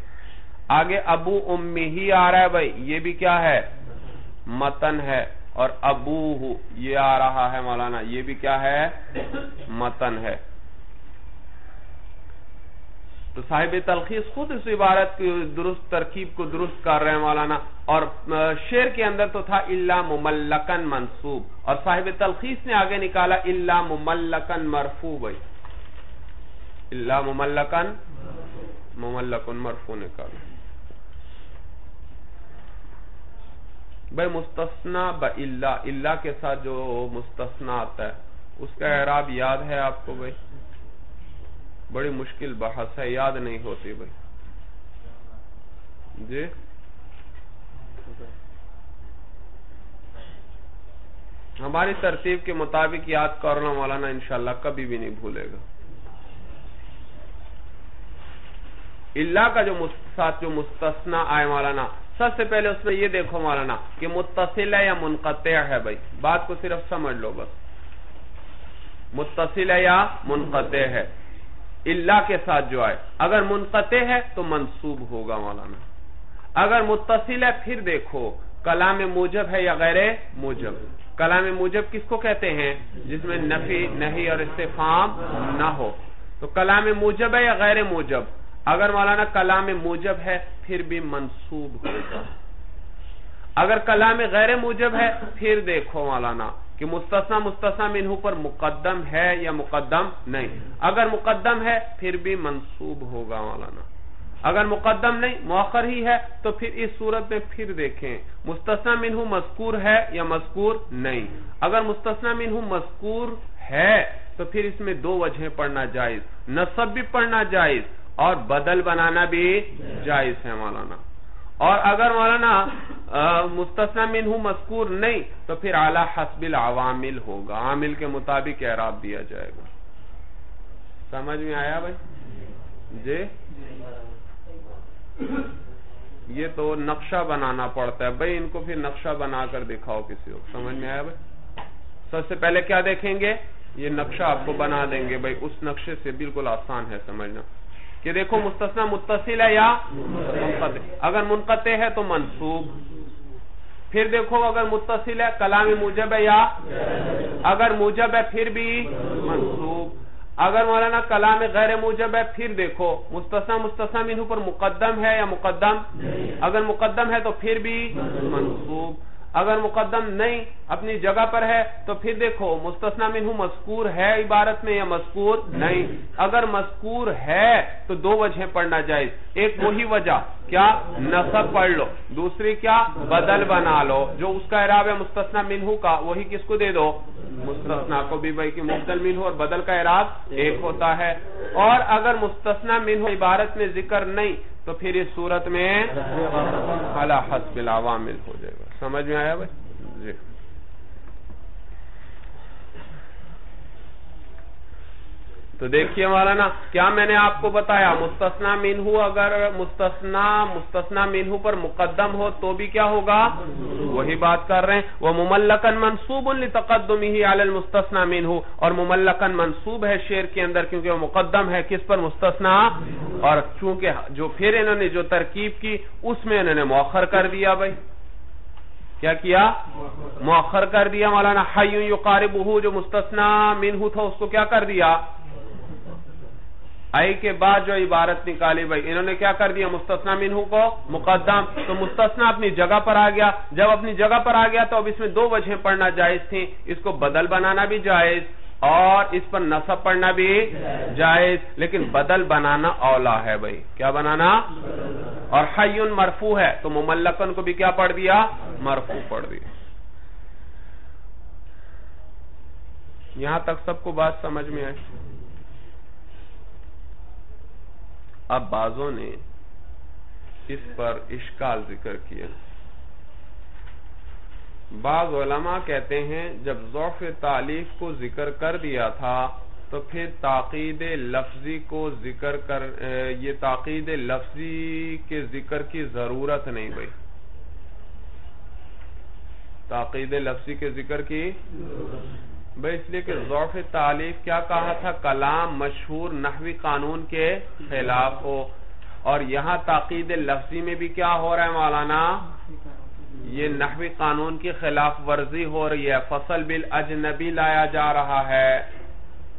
آگے ابو امی ہی آ رہا ہے بھئی، یہ بھی کیا ہے؟ متن ہے۔ اور ابو یہ آ رہا ہے مولانا، یہ بھی کیا ہے؟ متن ہے۔ تو صاحب تلخیص خود اس عبارت کی درست ترکیب کو درست کر رہے ہیں مولانا، اور شعر کے اندر تو تھا اللہ مملکن منصوب، اور صاحب تلخیص نے آگے نکالا اللہ مملکن مرفو بھائی۔ اللہ مملکن مملکن مرفو نکالا۔ بھائی مستثنا با اللہ اللہ کے ساتھ جو مستثنا آتا ہے، اس کا اعراب یاد ہے آپ کو بھائی؟ بڑی مشکل بحث ہے، یاد نہیں ہوتی بھائی۔ جی؟ ہماری ترتیب کے مطابق یاد کرنا مولانا انشاءاللہ کبھی بھی نہیں بھولے گا۔ اللہ کا جو ساتھ جو مستثنا آئے مولانا، سب سے پہلے اس میں یہ دیکھو مولانا کہ متصل ہے یا منقطع ہے بھائی۔ بات کو صرف سمجھ لو بس۔ متصل ہے یا منقطع ہے۔ اللہ کے ساتھ جو آئے۔ اگر منقطع ہے تو منصوب ہوگا مولانا۔ اگر متصل ہے پھر دیکھو، کلام موجب ہے یا غیر موجب۔ کلام موجب کس کو کہتے ہیں؟ جس میں نفی نہیں اور استفام نہ ہو۔ تو کلام موجب ہے یا غیر موجب؟ اگر مولانا کلام موجب ہے پھر بھی منصوب ہوگا۔ اگر کلام غیر موجب ہے پھر دیکھو مولانا۔ کہ مستثنا مستثنا منہ پر مقدم ہے یا مقدم نہیں۔ اگر مقدم ہے، پھر بھی منصوب ہوگا مولانا۔ اگر مقدم نہیں، مؤخر ہی ہے، تو پھر اس صورت میں پھر دیکھیں۔ مستثنا منہ مذکور ہے یا مذکور نہیں۔ اگر مستثنا منہ مذکور ہے، تو پھر اس میں دو وجہیں پڑھنا جائز۔ نصب بھی پڑھنا جائز اور بدل بنانا بھی جائز ہے مولانا۔ اور اگر مولانا مستثنا منہ مذکور نہیں، تو پھر اعلی حسب العوامل ہوگا۔ عامل کے مطابق اعراب دیا جائے گا۔ سمجھ میں آیا بھائی؟ جی؟ یہ تو نقشہ بنانا پڑتا ہے۔ بھائی، ان کو پھر نقشہ بنا کر دکھاؤ کسی کو سمجھ میں آیا بھائی؟ سب سے پہلے کیا دیکھیں گے؟ یہ نقشہ آپ کو بنا دیں گے۔ بھائی، اس نقشے سے بالکل آسان ہے سمجھنا۔ کہ دیکھو مستثنا متصل ہے یا منقطع؟ اگر منقطع ہے تو منصوب پھر دیکھو اگر متصل ہے کلام موجب ہے یا؟ اگر موجب ہے پھر بھی منصوب اگر مولانا کلام غیر موجب ہے، پھر دیکھو۔ مستثنا مستثنا منہ پر مقدم ہے یا مقدم؟ اگر مقدم ہے تو پھر بھی منصوب اگر مقدم نہیں اپنی جگہ پر ہے تو پھر دیکھو مستثنا منہ مذکور ہے عبارت میں یا مذکور نہیں؟ اگر مذکور ہے تو دو وجہ پڑھنا جائز۔ ایک وہی وجہ، کیا؟ نصب پڑھ لو۔ دوسری کیا؟ بدل بنا لو۔ جو اس کا عراب ہے مستثنا منہ کا، وہی کس کو دے دو؟ مستثنا کو بھی بھائی کہ مبدل منہ اور بدل کا عراب ایک ہوتا ہے۔ اور اگر مستثنا منہ عبارت میں ذکر نہیں تو پھر اس صورت میں حسب العوامل ہو جائے گا۔ سمجھ میں آیا بھائی؟ جی۔ تو دیکھیے مولانا، کیا میں نے آپ کو بتایا؟ مستثنا مینہ اگر مستثنا مستثنا مینہ پر مقدم ہو تو بھی کیا ہوگا؟ وہی بات کر رہے ہیں۔ وہ مملکن منصوب لتقدمه علی المستثنا مینہ اور مملکن منصوب ہے شعر کے اندر کیونکہ وہ مقدم ہے کس پر مستثنا اور چونکہ جو پھر انہوں نے جو ترکیب کی، اس میں انہوں نے مؤخر کر دیا بھائی۔ کیا کیا؟ مؤخر کر دیا مولانا۔ حیون یقاربہو، جو مستثنا منہ تھا، اس کو کیا کر دیا؟ آئی کے بعد جو عبارت نکالی بھائی، انہوں نے کیا کر دیا؟ مستثنا منہ کو مقدم۔ تو مستثنا اپنی جگہ پر آ گیا۔ جب اپنی جگہ پر آ گیا تو اب اس میں دو وجہ پڑھنا جائز تھی اس کو بدل بنانا بھی جائز اور اس پر نصب پڑھنا بھی جائز۔ لیکن بدل بنانا اولا ہے بھائی۔ کیا بنانا؟ اور حیون مرفو ہے۔ تو مملکن کو بھی کیا پڑھ دیا؟ مرفو پڑھ دیا یہاں تک سب کو بات سمجھ میں آئی۔ اب بازوں نے اس پر اشکال ذکر کیا۔ بعض علماء کہتے ہیں، جب ضعف تعلیف کو ذکر کر دیا تھا، تو پھر تاقید لفظی کو ذکر کر یہ تاقید لفظی کے ذکر کی ضرورت نہیں بھائی۔ تاقید لفظی کے ذکر کی؟ بھائی اس لیے کہ ضعف تعلیف کیا کہا تھا؟ کلام مشہور نحوی قانون کے خلاف ہو۔ اور یہاں تاقید لفظی میں بھی کیا ہو رہا ہے مولانا؟ یہ نحوی قانون کی خلاف ورزی ہو رہی ہے۔ فصل بل اجنبی لایا جا رہا ہے۔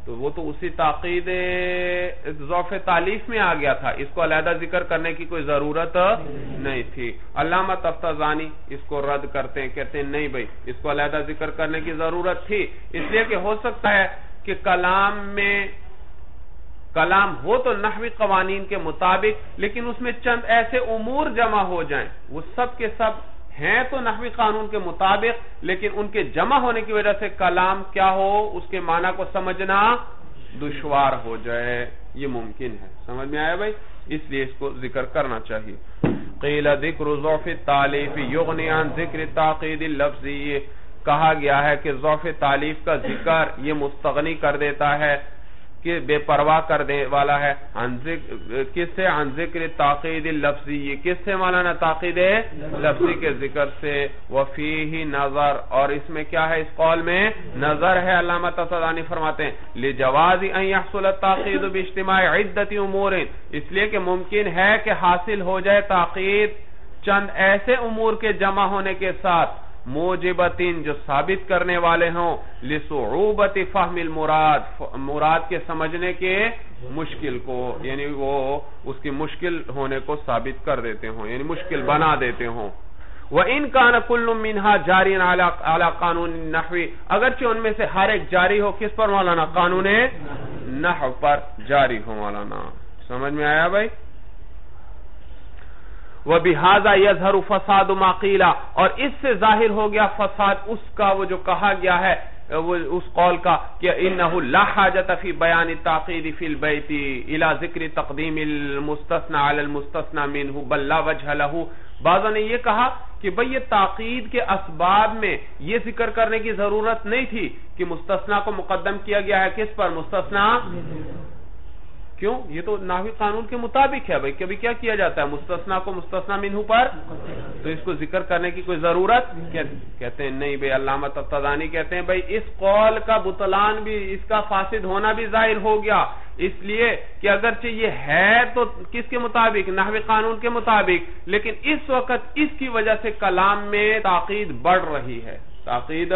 تو وہ تو اسی تاقید ضعف تعلیف میں آ گیا تھا۔ اس کو علیحدہ ذکر کرنے کی کوئی ضرورت نہیں تھی۔ علامہ تفتزانی اس کو رد کرتے ہیں، کہتے ہیں، نہیں بھائی، اس کو علیحدہ ذکر کرنے کی ضرورت تھی۔ اس لیے کہ ہو سکتا ہے کہ کلام میں، کلام ہو تو نحوی قوانین کے مطابق، لیکن اس میں چند ایسے امور جمع ہو جائیں۔ وہ سب کے سب ہیں تو نحوی قانون کے مطابق، لیکن ان کے جمع ہونے کی وجہ سے کلام کیا ہو، اس کے معنی کو سمجھنا دشوار ہو جائے۔ یہ ممکن ہے۔ سمجھ میں آیا بھائی؟ اس لیے اس کو ذکر کرنا چاہیے۔ قیل ذکر ذوف تعلیف یغنی عن ذکر تاقید اللفظی کہا گیا ہے کہ ذوف تعلیف کا ذکر یہ مستغنی کر دیتا ہے۔ کہ بے پرواہ کر دے والا ہے۔ کس سے؟ عن ذکر تاقید لفظی کس سے مولانا تاقید لفظی کے ذکر سے۔ وفیہ نظر۔ اور اس میں کیا ہے؟ اس قول میں نظر ہے۔ علامہ تصدانی فرماتے ہیں، لجواز ان یحصل التاقید باجتماع عدت امور۔ اس لیے کہ ممکن ہے کہ حاصل ہو جائے تاقید چند ایسے امور کے جمع ہونے کے ساتھ۔ موجبتین جو ثابت کرنے والے ہوں لسعوبت فہم المراد، مراد کے سمجھنے کے مشکل کو یعنی وہ اس کی مشکل ہونے کو ثابت کر دیتے ہوں یعنی مشکل بنا دیتے ہوں۔ وہ ان کا نقل منہا جاری اعلی قانون اگرچہ ان میں سے ہر ایک جاری ہو، کس پر مولانا؟ قانون نحو پر جاری ہو، مولانا۔ سمجھ میں آیا بھائی؟ وہ بحاظہ یظہر فساد ماقیلا اور اس سے ظاہر ہو گیا فساد اس کا، وہ جو کہا گیا ہے اس قول کا کہ انہو لا حاجت فی بیان تاقید فی البیتی الى ذکر تقدیم المستثنى علی المستثنى منہ، بل لا وجہ لہو بعضوں نے یہ کہا کہ بھئی یہ تاقید کے اسباب میں یہ ذکر کرنے کی ضرورت نہیں تھی کہ مستثنى کو مقدم کیا گیا ہے. کس پر؟ مستثنى کیوں؟ یہ تو ناوی قانون کے مطابق ہے بھائی کبھی کیا کیا جاتا ہے؟ مستثنا کو مستثنا منہو پر؟ تو اس کو ذکر کرنے کی کوئی ضرورت؟ کہتے ہیں نہیں بھائی، علامہ تفتانی کہتے ہیں بھائی، اس قول کا بطلان بھی، اس کا فاسد ہونا بھی ظاہر ہو گیا۔ اس لیے کہ اگرچہ یہ ہے تو کس کے مطابق؟ نحوی قانون کے مطابق، لیکن اس وقت اس کی وجہ سے کلام میں تاقید بڑھ رہی ہے۔ تاقید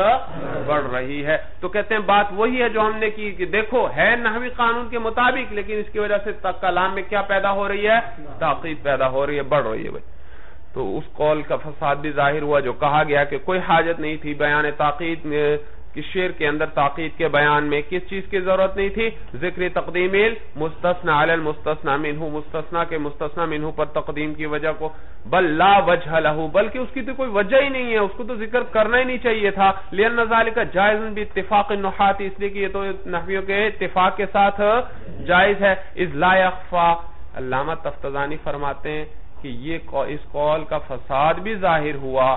بڑھ رہی ہے۔ تو کہتے ہیں بات وہی ہے جو ہم نے کی کہ دیکھو، ہے نحوی قانون کے مطابق، لیکن اس کی وجہ سے کلام میں کیا پیدا ہو رہی ہے؟ تاقید پیدا ہو رہی ہے، بڑھ رہی ہے تو اس قول کا فساد بھی ظاہر ہوا جو کہا گیا کہ کوئی حاجت نہیں تھی بیان تاقید کہ شعر کے اندر تاقید کے بیان میں کس چیز کی ضرورت نہیں تھی؟ ذکر تقدیم مستثنا علی المستثنا منہو مستثنا کے مستثنا منہو پر تقدیم کی وجہ کو، بل لا وجہ لہو بلکہ اس کی تو کوئی وجہ ہی نہیں ہے، اس کو تو ذکر کرنا ہی نہیں چاہیے تھا۔ لین نظال کا جائز بھی اتفاق نحات اس لیے کہ یہ تو نحویوں کے اتفاق کے ساتھ جائز ہے۔ از لا یخفا علامہ تفتزانی فرماتے ہیں کہ یہ اس قول کا فساد بھی ظاہر ہوا۔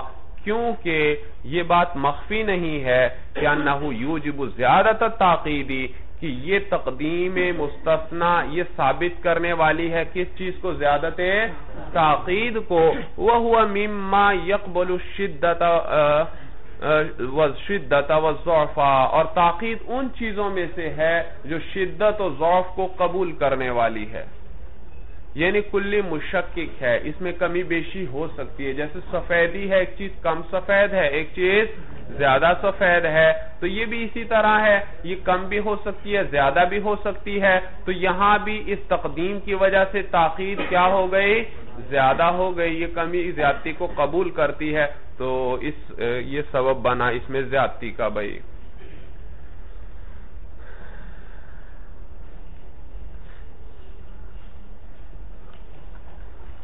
کیونکہ یہ بات مخفی نہیں ہے کہ انہو یوجب زیادت تاقیدی کہ یہ تقدیم مستثنا یہ ثابت کرنے والی ہے کس چیز کو، زیادت تاقید کو وہ مما یقبل الشدت شدت و ضعفا اور تاقید ان چیزوں میں سے ہے جو شدت و ضعف کو قبول کرنے والی ہے۔ یعنی کلی مشکک ہے، اس میں کمی بیشی ہو سکتی ہے۔ جیسے سفیدی ہے، ایک چیز کم سفید ہے، ایک چیز زیادہ سفید ہے۔ تو یہ بھی اسی طرح ہے، یہ کم بھی ہو سکتی ہے، زیادہ بھی ہو سکتی ہے۔ تو یہاں بھی اس تقدیم کی وجہ سے تاخیر کیا ہو گئی؟ زیادہ ہو گئی۔ یہ کمی زیادتی کو قبول کرتی ہے۔ تو اس، یہ سبب بنا اس میں زیادتی کا بھائی۔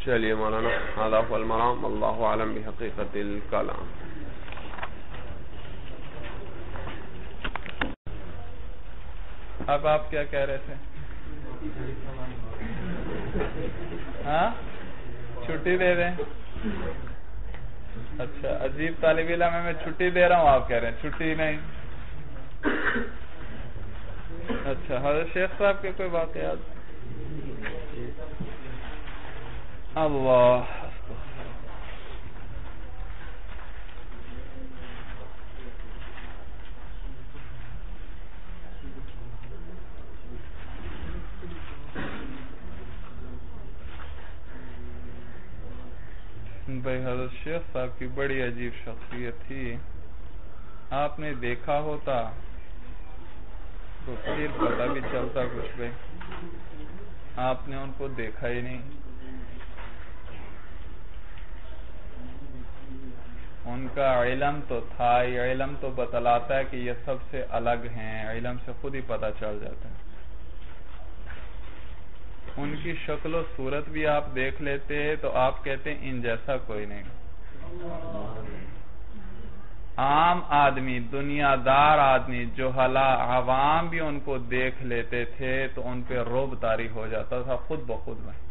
چلیے مولانا آداب المرام. اللہ عالم بحقیقت الکلام اب آپ کیا کہہ رہے تھے؟ ہاں؟ چھٹی دے دیں؟ اچھا عجیب طالب علم میں چھٹی دے رہا ہوں، آپ کہہ رہے ہیں، چھٹی نہیں۔ اچھا حضرت شیخ صاحب کے کوئی واقعات؟ اللہ. بھائی حضرت شیخ صاحب کی بڑی عجیب شخصیت تھی۔ آپ نے دیکھا ہوتا تو پھر پتا بھی چلتا کچھ بھائی آپ نے ان کو دیکھا ہی نہیں۔ ان کا علم تو تھا، یہ علم تو بتلاتا ہے کہ یہ سب سے الگ ہیں، علم سے خود ہی پتا چل جاتا ہے۔ ان کی شکل و صورت بھی آپ دیکھ لیتے تو آپ کہتے ہیں ان جیسا کوئی نہیں۔ عام آدمی دنیا دار آدمی جو حلا عوام بھی ان کو دیکھ لیتے تھے تو ان پہ روب تاری ہو جاتا تھا خود بخود میں۔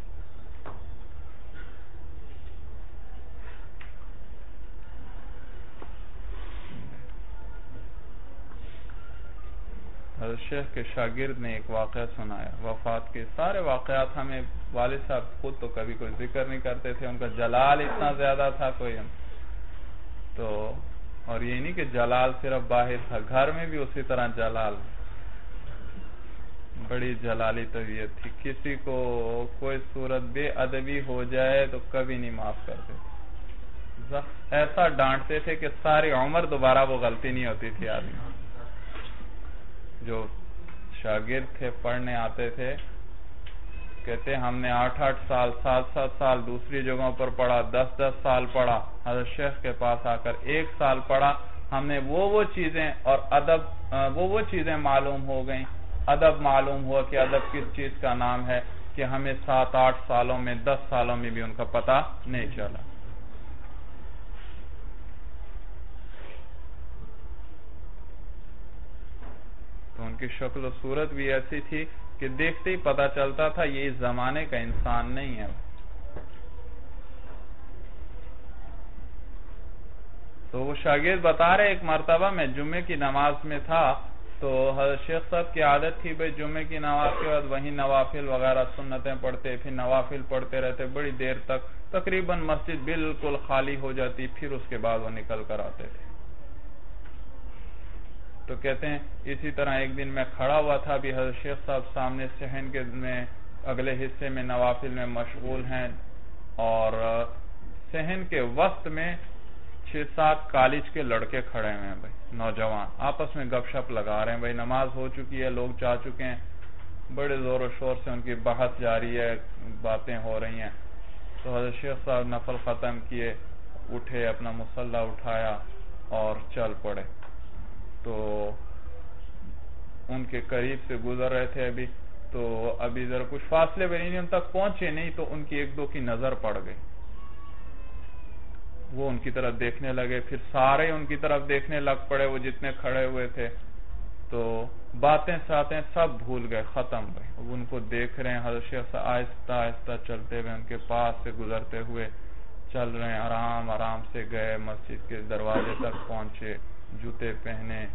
شیخ کے شاگرد نے ایک واقعہ سنایا۔ وفات کے سارے واقعات ہمیں والد صاحب خود تو کبھی کوئی ذکر نہیں کرتے تھے، ان کا جلال اتنا زیادہ تھا کوئی۔ تو، اور یہ نہیں کہ جلال صرف باہر تھا، گھر میں بھی اسی طرح جلال۔ بڑی جلالی طبیعت تھی۔ کسی کو کوئی صورت بے ادبی ہو جائے تو کبھی نہیں معاف کرتے۔ ایسا ڈانٹتے تھے کہ ساری عمر دوبارہ وہ غلطی نہیں ہوتی تھی آدمی۔ جو شاگرد تھے، پڑھنے آتے تھے، کہتے ہم نے آٹھ آٹھ سال، سات سات سال دوسری جگہوں پر پڑھا، دس دس سال پڑھا، حضرت شیخ کے پاس آ کر ایک سال پڑھا، ہم نے وہ وہ چیزیں اور ادب، وہ وہ چیزیں معلوم ہو گئیں۔ ادب معلوم ہوا کہ ادب کس چیز کا نام ہے کہ ہمیں سات آٹھ سالوں میں، دس سالوں میں بھی ان کا پتہ نہیں چلا۔ تو ان کی شکل و صورت بھی ایسی تھی کہ دیکھتے ہی پتا چلتا تھا یہ اس زمانے کا انسان نہیں ہے۔ تو وہ شاگرد بتا رہے ایک مرتبہ میں جمعے کی نماز میں تھا، تو حضرت شیخ صاحب کی عادت تھی، بھائی جمعے کی نماز کے بعد وہیں نوافل وغیرہ سنتیں پڑھتے، پھر نوافل پڑھتے رہتے، بڑی دیر تک تقریباً مسجد بالکل خالی ہو جاتی، پھر اس کے بعد وہ نکل کر آتے تھے۔ تو کہتے ہیں اسی طرح ایک دن میں کھڑا ہوا تھا بھی حضرت شیخ صاحب سامنے سہن کے میں اگلے حصے میں نوافل میں مشغول ہیں اور سہن کے وقت میں چھ سات کالج کے لڑکے کھڑے ہوئے ہیں بھائی، نوجوان آپس میں گپ شپ لگا رہے ہیں بھائی، نماز ہو چکی ہے، لوگ جا چکے ہیں، بڑے زور و شور سے ان کی بحث جاری ہے، باتیں ہو رہی ہیں۔ تو حضرت شیخ صاحب نفل ختم کیے، اٹھے، اپنا مسلح اٹھایا اور چل پڑے۔ تو ان کے قریب سے گزر رہے تھے ابھی، تو ابھی ذرا کچھ فاصلے میں نہیں ان تک پہنچے نہیں، تو ان کی ایک دو کی نظر پڑ گئی۔ وہ ان کی طرف دیکھنے لگے، پھر سارے ان کی طرف دیکھنے لگ پڑے، وہ جتنے کھڑے ہوئے تھے۔ تو باتیں ساتیں سب بھول گئے، ختم گئے ان کو دیکھ رہے ہیں، حضرت شیخ آہستہ آہستہ چلتے ہوئے، ان کے پاس سے گزرتے ہوئے چل رہے ہیں، آرام آرام سے گئے، مسجد کے دروازے تک پہنچے۔ جوتے پہنے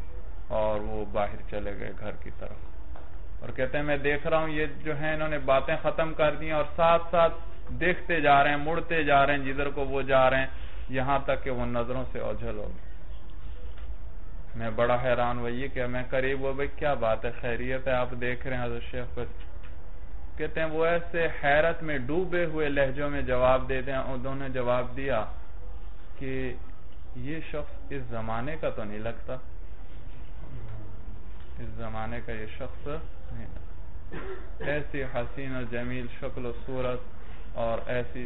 اور وہ باہر چلے گئے گھر کی طرف۔ اور کہتے ہیں، میں دیکھ رہا ہوں، یہ جو ہے انہوں نے باتیں ختم کر دی اور ساتھ ساتھ دیکھتے جا رہے ہیں، مڑتے جا رہے ہیں، جدھر کو وہ جا رہے ہیں، یہاں تک کہ وہ نظروں سے اوجھل ہو گئے۔ میں بڑا حیران وہی کہ میں قریب ہو بھائی، کیا بات ہے؟ خیریت ہے، آپ دیکھ رہے ہیں حضرت شیخ کہتے ہیں، وہ ایسے حیرت میں ڈوبے ہوئے لہجوں میں جواب دے دیں انہوں نے جواب دیا کہ یہ شخص اس زمانے کا تو نہیں لگتا۔ اس زمانے کا یہ شخص نہیں لگتا۔ ایسی حسین و جمیل شکل و صورت اور ایسی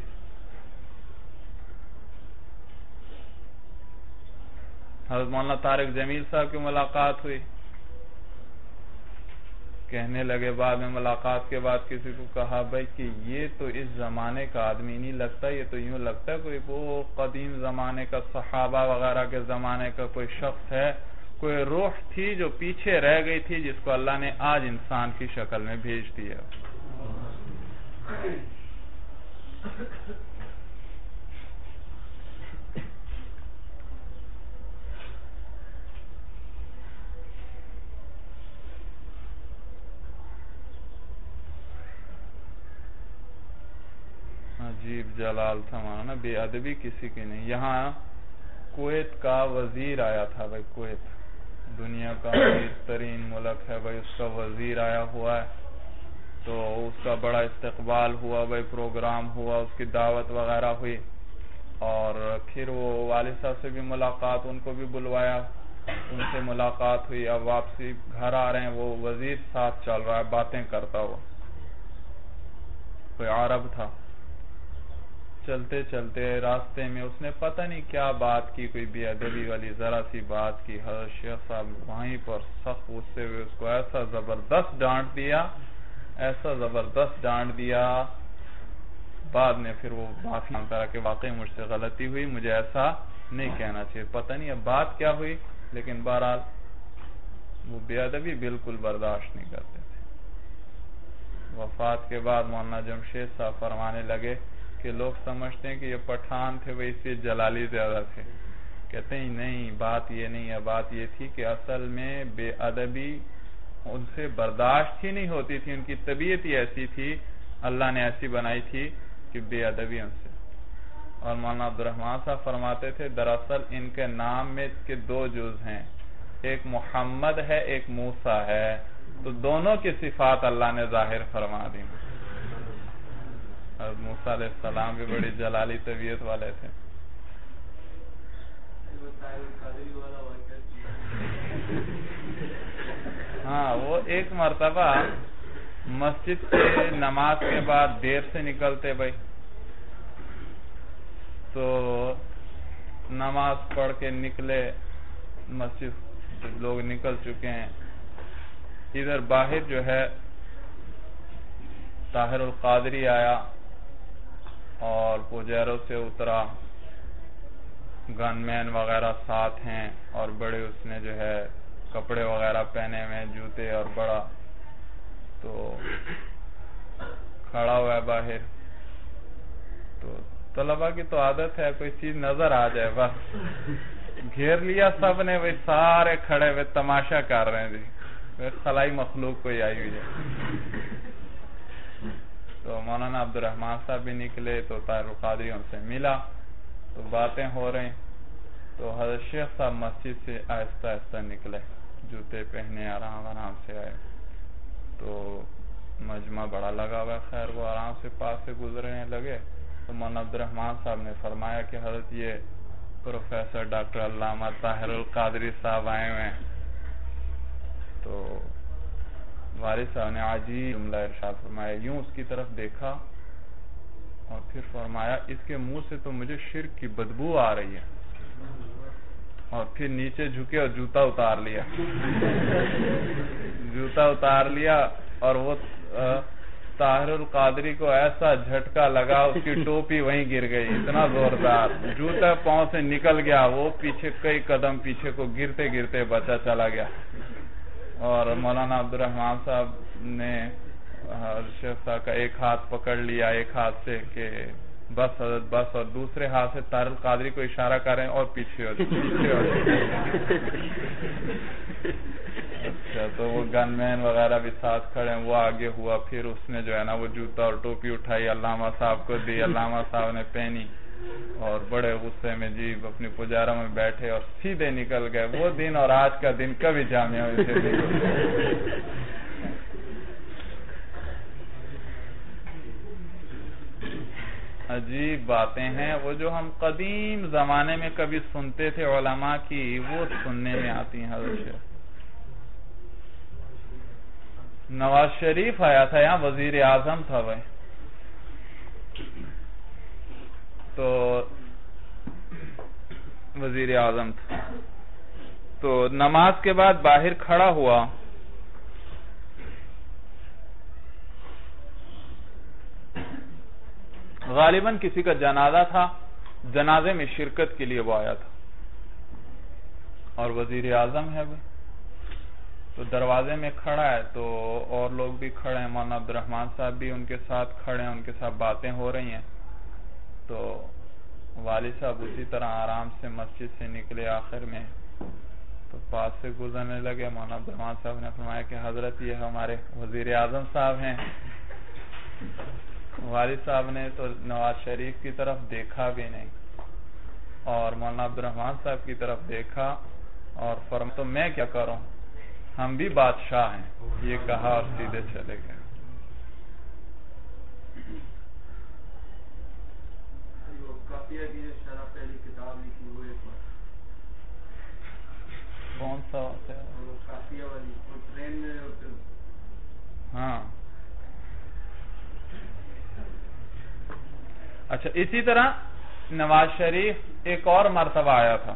حضرت مولانا طارق جمیل صاحب کی ملاقات ہوئی۔ کہنے لگے بعد میں ملاقات کے بعد کسی کو کہا، بھائی کہ یہ تو اس زمانے کا آدمی نہیں لگتا، یہ تو یوں لگتا ہے کوئی وہ قدیم زمانے کا صحابہ وغیرہ کے زمانے کا کوئی شخص ہے، کوئی روح تھی جو پیچھے رہ گئی تھی جس کو اللہ نے آج انسان کی شکل میں بھیج دیا۔ عجیب جلال تھا مانا بے ادبی کسی کی نہیں۔ یہاں کویت کا وزیر آیا تھا بھائی، کویت۔ دنیا کا ترین ملک ہے بھائی، اس کا وزیر آیا ہوا ہے۔ تو اس کا بڑا استقبال ہوا بھائی، پروگرام ہوا، اس کی دعوت وغیرہ ہوئی۔ اور پھر وہ والد صاحب سے بھی ملاقات، ان کو بھی بلوایا۔ ان سے ملاقات ہوئی۔ اب واپسی گھر آ رہے ہیں۔ وہ وزیر ساتھ چل رہا ہے، باتیں کرتا ہوا۔ کوئی عرب تھا۔ چلتے چلتے راستے میں اس نے پتہ نہیں کیا بات کی، کوئی بے ادبی والی، ذرا سی بات کی۔ حضرت شیخ صاحب وہیں پر سخت غصے ہوئے، اس کو ایسا زبردست ڈانٹ دیا، ایسا زبردست ڈانٹ دیا۔ بعد میں پھر وہ معافی مانگتا رہا کہ واقعی مجھ سے غلطی ہوئی، مجھے ایسا نہیں کہنا چاہیے۔ پتہ نہیں اب بات کیا ہوئی، لیکن بہرحال وہ بے ادبی بالکل برداشت نہیں کرتے تھے۔ وفات کے بعد مولانا جمشید صاحب فرمانے لگے کہ لوگ سمجھتے ہیں کہ یہ پٹھان تھے، وہ اس سے جلالی زیادہ تھے۔ کہتے ہیں، نہیں، بات یہ نہیں ہے۔ بات یہ تھی کہ اصل میں بے ادبی ان سے برداشت ہی نہیں ہوتی تھی۔ ان کی طبیعت ہی ایسی تھی، اللہ نے ایسی بنائی تھی کہ بے ادبی ان سے۔ اور مولانا عبدالرحمان صاحب فرماتے تھے، دراصل ان کے نام میں کے دو جز ہیں۔ ایک محمد ہے، ایک موسا ہے۔ تو دونوں کی صفات اللہ نے ظاہر فرما دی۔ موسیٰ علیہ السلام بھی بڑی جلالی طبیعت والے تھے۔ ہاں وہ ایک مرتبہ مسجد سے نماز کے بعد دیر سے نکلتے بھائی۔ تو نماز پڑھ کے نکلے، مسجد لوگ نکل چکے ہیں۔ ادھر باہر جو ہے، طاہر القادری آیا۔ اور پوجیرو سے اترا۔ گن مین وغیرہ ساتھ ہیں اور بڑے اس نے جو ہے کپڑے وغیرہ پہنے ہوئے جوتے اور بڑا۔ تو کھڑا ہوا ہے باہر۔ تو طلبہ کی تو عادت ہے، کوئی چیز نظر آ جائے، بس۔ گھیر لیا سب نے سارے کھڑے ہوئے تماشا کر رہے ہیں جی۔ خلائی مخلوق کوئی آئی ہوئی ہے۔ تو مولانا عبد الرحمان صاحب بھی نکلے تو طاہر القادری ان سے ملا تو باتیں ہو رہی تو حضرت شیخ صاحب مسجد سے آہستہ آہستہ نکلے، جوتے پہنے، آرام آرام سے آئے۔ تو مجمع بڑا لگا ہوا خیر وہ آرام سے پاس سے گزرنے لگے۔ تو مولانا عبد الرحمان صاحب نے فرمایا کہ حضرت یہ پروفیسر ڈاکٹر علامہ طاہر القادری صاحب آئے ہوئے ہیں۔ تو والد صاحب نے آج ہی جملہ ارشاد فرمایا، یوں اس کی طرف دیکھا اور پھر فرمایا، اس کے منہ سے تو مجھے شرک کی بدبو آ رہی ہے۔ اور پھر نیچے جھکے اور جوتا اتار لیا۔ جوتا اتار لیا اور وہ طاہر القادری کو ایسا جھٹکا لگا، اس کی ٹوپی وہیں گر گئی۔ اتنا زوردار۔ جوتا پاؤں سے نکل گیا، وہ پیچھے کئی قدم پیچھے کو گرتے گرتے بچا چلا گیا۔ اور مولانا عبد الرحمان صاحب نے شیخ صاحب کا ایک ہاتھ پکڑ لیا، ایک ہاتھ سے کہ بس حضرت بس اور دوسرے ہاتھ سے تار القادری کو اشارہ کریں اور پیچھے ہو پیچھے ہو اچھا تو وہ گن مین وغیرہ بھی ساتھ کھڑے ہیں، وہ آگے ہوا، پھر اس نے جو ہے نا وہ جوتا اور ٹوپی اٹھائی، علامہ صاحب کو دی، علامہ صاحب نے پہنی۔ اور بڑے غصے میں جی اپنی پجاروں میں بیٹھے اور سیدھے نکل گئے۔ وہ دن اور آج کا دن کبھی جامع ہوئے عجیب باتیں ہیں۔ وہ جو ہم قدیم زمانے میں کبھی سنتے تھے علماء کی، وہ سننے میں آتی ہیں۔ حضرت نواز شریف آیا تھا۔ یہاں وزیر اعظم تھا بھائی۔ تو وزیر اعظم تھا تو نماز کے بعد باہر کھڑا ہوا۔ غالباً کسی کا جنازہ تھا۔ جنازے میں شرکت کے لیے وہ آیا تھا۔ اور وزیر اعظم ہے بھائی تو دروازے میں کھڑا ہے۔ تو اور لوگ بھی کھڑے ہیں۔ مولانا عبد الرحمان صاحب بھی ان کے ساتھ کھڑے ہیں۔ ان کے ساتھ باتیں ہو رہی ہیں۔ تو والد صاحب اسی طرح آرام سے مسجد سے نکلے آخر میں تو پاس سے گزرنے لگے۔ مولانا عبد الرحمان صاحب نے فرمایا کہ حضرت یہ ہمارے وزیر اعظم صاحب ہیں۔ والد صاحب نے تو نواز شریف کی طرف دیکھا بھی نہیں اور مولانا عبد الرحمان صاحب کی طرف دیکھا اور فرم تو میں کیا کروں؟ ہم بھی بادشاہ ہیں۔ یہ کہا اور سیدھے چلے گئے۔ کون سا ہاں. اچھا اسی طرح نواز شریف ایک اور مرتبہ آیا تھا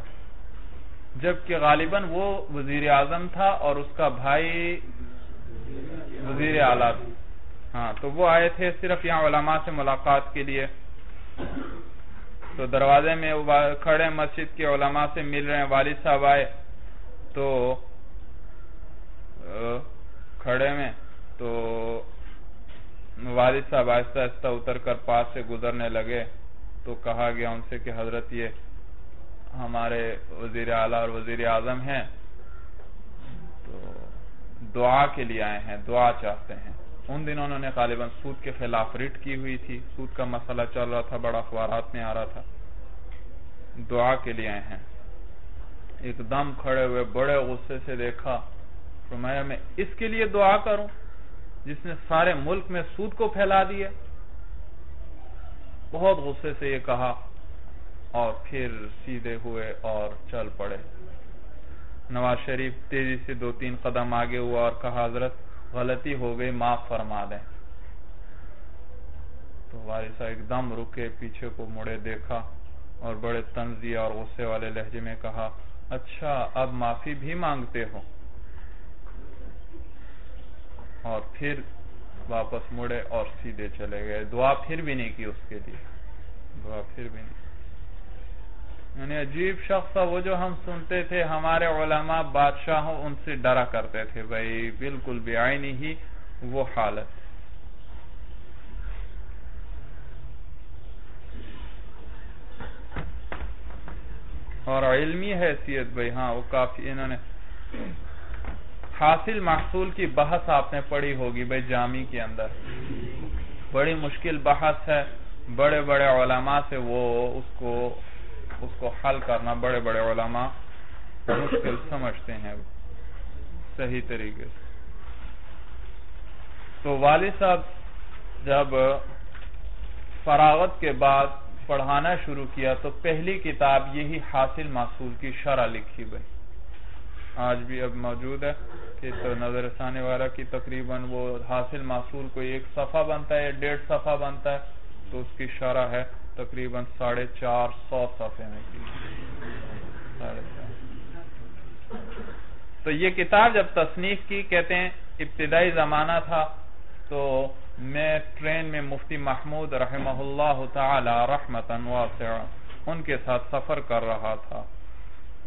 جبکہ غالباً وہ وزیر اعظم تھا اور اس کا بھائی وزیر اعلیٰ تھا۔ ہاں تو وہ آئے تھے صرف یہاں علماء سے ملاقات کے لیے۔ تو دروازے میں کھڑے مسجد کے علماء سے مل رہے ہیں، والد صاحب آئے تو کھڑے میں تو والد صاحب آہستہ آہستہ اتر کر پاس سے گزرنے لگے تو کہا گیا ان سے کہ حضرت یہ ہمارے وزیر اعلیٰ اور وزیر اعظم ہیں تو دعا کے لیے آئے ہیں، دعا چاہتے ہیں۔ ان دنوں انہوں نے غالباً سود کے خلاف ریٹ کی ہوئی تھی۔ سود کا مسئلہ چل رہا تھا، بڑا اخبارات میں آ رہا تھا۔ دعا کے لیے آئے ہیں۔ ایک دم کھڑے ہوئے، بڑے غصے سے دیکھا، فرمایا، میں اس کے لیے دعا کروں جس نے سارے ملک میں سود کو پھیلا دیا۔ بہت غصے سے یہ کہا اور پھر سیدھے ہوئے اور چل پڑے۔ نواز شریف تیزی سے دو تین قدم آگے ہوا اور کہا، حضرت غلطی ہو گئی، معاف فرما دیں۔ تو والد صاحب ایک دم رکے، پیچھے کو مڑے دیکھا اور بڑے تنزیہ اور غصے والے لہجے میں کہا اچھا اب معافی بھی مانگتے ہو۔ اور پھر واپس مڑے اور سیدھے چلے گئے۔ دعا پھر بھی نہیں کی اس کے لیے۔ دعا پھر بھی نہیں۔ یعنی عجیب شخص وہ جو ہم سنتے تھے، ہمارے علماء بادشاہوں ان سے ڈرا کرتے تھے، بھائی بالکل بے ہی وہ حالت اور علمی حیثیت، بھائی ہاں وہ کافی، انہوں نے حاصل محصول کی بحث آپ نے پڑھی ہوگی، بھائی جامی کے اندر۔ بڑی مشکل بحث ہے، بڑے بڑے علماء سے وہ اس کو اس کو حل کرنا بڑے بڑے علماء مشکل سمجھتے ہیں صحیح طریقے سے۔ تو والد صاحب جب فراغت کے بعد پڑھانا شروع کیا تو پہلی کتاب یہی حاصل محصول کی شرح لکھی بھائی۔ آج بھی اب موجود ہے کہ تو نظر ثانے والا کی تقریباً وہ حاصل محصول کو ایک صفحہ بنتا ہے یا ڈیڑھ صفحہ بنتا ہے تو اس کی شرح ہے۔ تقریباً ساڑھے چار سو صفحے میں کی۔ تو یہ کتاب جب تصنیف کی، کہتے ہیں ابتدائی زمانہ تھا، تو میں ٹرین میں مفتی محمود رحمہ اللہ تعالی رحمتا واسعا ان کے ساتھ سفر کر رہا تھا۔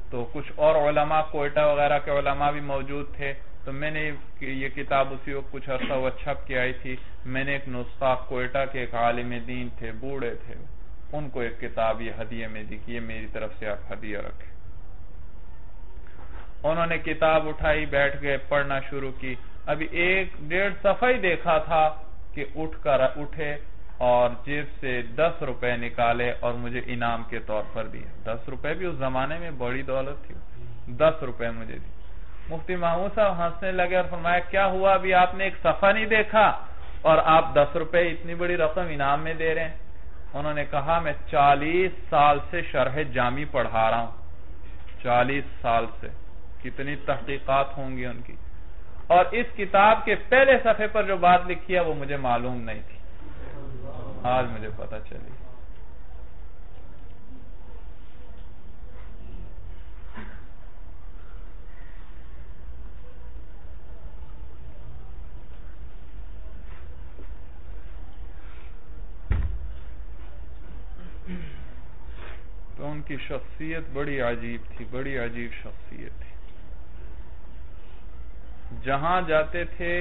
تو کچھ اور علماء، کوئٹہ وغیرہ کے علماء بھی موجود تھے۔ تو میں نے یہ کتاب اسی وقت کچھ عرصہ وہ چھپ کے آئی تھی۔ میں نے ایک نسخہ کوئٹہ کے ایک عالم دین تھے، بوڑھے تھے۔ ان کو ایک کتاب یہ ہدیہ میں دی کہ یہ میری طرف سے آپ ہدیہ رکھیں۔ انہوں نے کتاب اٹھائی، بیٹھ گئے، پڑھنا شروع کی۔ ابھی ایک ڈیڑھ صفحہ ہی دیکھا تھا کہ اٹھ کر اٹھے اور جیب سے دس روپے نکالے اور مجھے انعام کے طور پر دیے دس روپے بھی اس زمانے میں بڑی دولت تھی۔ دس روپے مجھے دی۔ مفتی محمود صاحب ہنسنے لگے اور فرمایا، کیا ہوا؟ ابھی آپ نے ایک صفحہ نہیں دیکھا اور آپ دس روپے اتنی بڑی رقم انعام میں دے رہے ہیں۔ انہوں نے کہا، میں چالیس سال سے شرح جامی پڑھا رہا ہوں۔ چالیس سال سے۔ کتنی تحقیقات ہوں گی ان کی۔ اور اس کتاب کے پہلے صفحے پر جو بات لکھی ہے، وہ مجھے معلوم نہیں تھی۔ آج مجھے پتا چلی۔ تو ان کی شخصیت بڑی عجیب تھی، بڑی عجیب شخصیت تھی۔ جہاں جاتے تھے،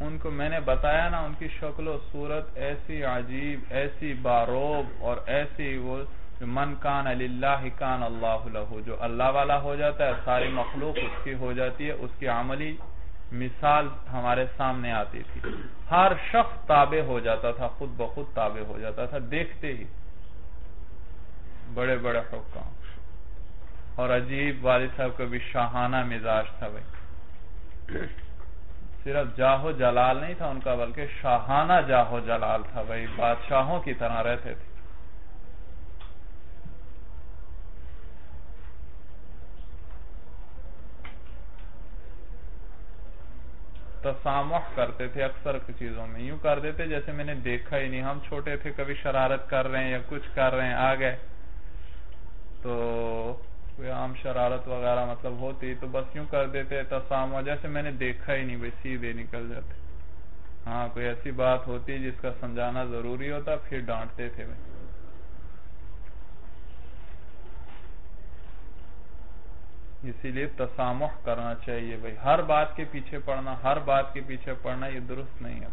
ان کو میں نے بتایا نا، ان کی شکل و صورت ایسی عجیب، ایسی باروب اور ایسی وہ من کان اللہ کان اللہ لہو، جو اللہ والا ہو جاتا ہے، ساری مخلوق اس کی ہو جاتی ہے، اس کی عملی مثال ہمارے سامنے آتی تھی۔ ہر شخص تابع ہو جاتا تھا، خود بخود تابع ہو جاتا تھا، دیکھتے ہی۔ بڑے بڑے حکام۔ اور عجیب والد صاحب کا بھی شاہانہ مزاج تھا بھائی۔ صرف جاہو جلال نہیں تھا ان کا، بلکہ شاہانہ جاہو جلال تھا بھائی۔ بادشاہوں کی طرح رہتے تھے۔ تسامح کرتے تھے اکثر چیزوں میں، یوں کر دیتے جیسے میں نے دیکھا ہی نہیں۔ ہم چھوٹے تھے، کبھی شرارت کر رہے ہیں یا کچھ کر رہے ہیں، آ گئے۔ تو کوئی عام شرارت وغیرہ مطلب ہوتی تو بس یوں کر دیتے تسامح۔ جیسے میں نے دیکھا ہی نہیں، بھائی سیدھے نکل جاتے۔ ہاں کوئی ایسی بات ہوتی جس کا سمجھانا ضروری ہوتا، پھر ڈانٹتے تھے۔ بھائی اسی لیے تسامح کرنا چاہیے بھائی۔ ہر بات کے پیچھے پڑنا، ہر بات کے پیچھے پڑنا یہ درست نہیں ہے۔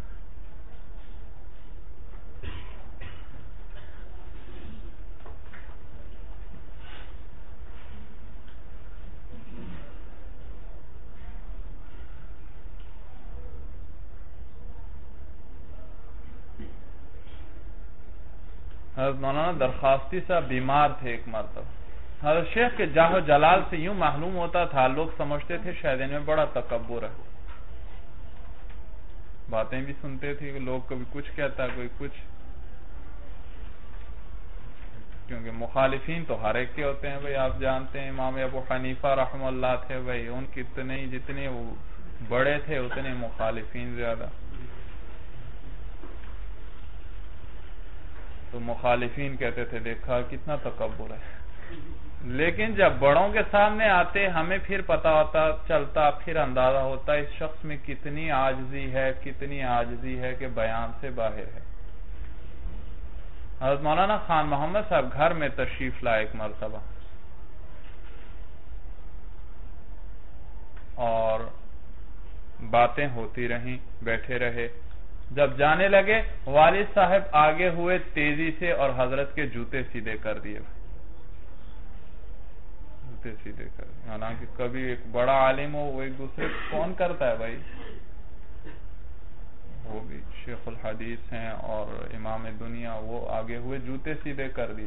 حضرت مولانا درخواستی صاحب بیمار تھے ایک مرتبہ۔ حضرت شیخ کے جاہ و جلال سے یوں معلوم ہوتا تھا، لوگ سمجھتے تھے شاید ان میں بڑا تکبر ہے۔ باتیں بھی سنتے تھے لوگ کبھی کچھ کہتا، کوئی کچھ۔ کیونکہ مخالفین تو ہر ایک کے ہوتے ہیں، بھائی آپ جانتے ہیں، امام ابو حنیفہ رحم اللہ تھے، بھائی ان کتنے جتنے وہ بڑے تھے، اتنے مخالفین زیادہ۔ تو مخالفین کہتے تھے، دیکھا کتنا تکبر ہے۔ لیکن جب بڑوں کے سامنے آتے، ہمیں پھر پتا ہوتا، چلتا، پھر اندازہ ہوتا، اس شخص میں کتنی آجزی ہے، کتنی آجزی ہے کہ بیان سے باہر ہے۔ حضرت مولانا خان محمد صاحب گھر میں تشریف لائے ایک مرتبہ۔ اور باتیں ہوتی رہیں، بیٹھے رہے۔ جب جانے لگے، والد صاحب آگے ہوئے تیزی سے اور حضرت کے جوتے سیدھے کر دیے۔ جوتے سیدھے کر حالانکہ کبھی ایک بڑا عالم ہو، وہ ایک دوسرے کون کرتا ہے بھائی؟ وہ بھی شیخ الحدیث ہیں اور امام دنیا، وہ آگے ہوئے جوتے سیدھے کر دی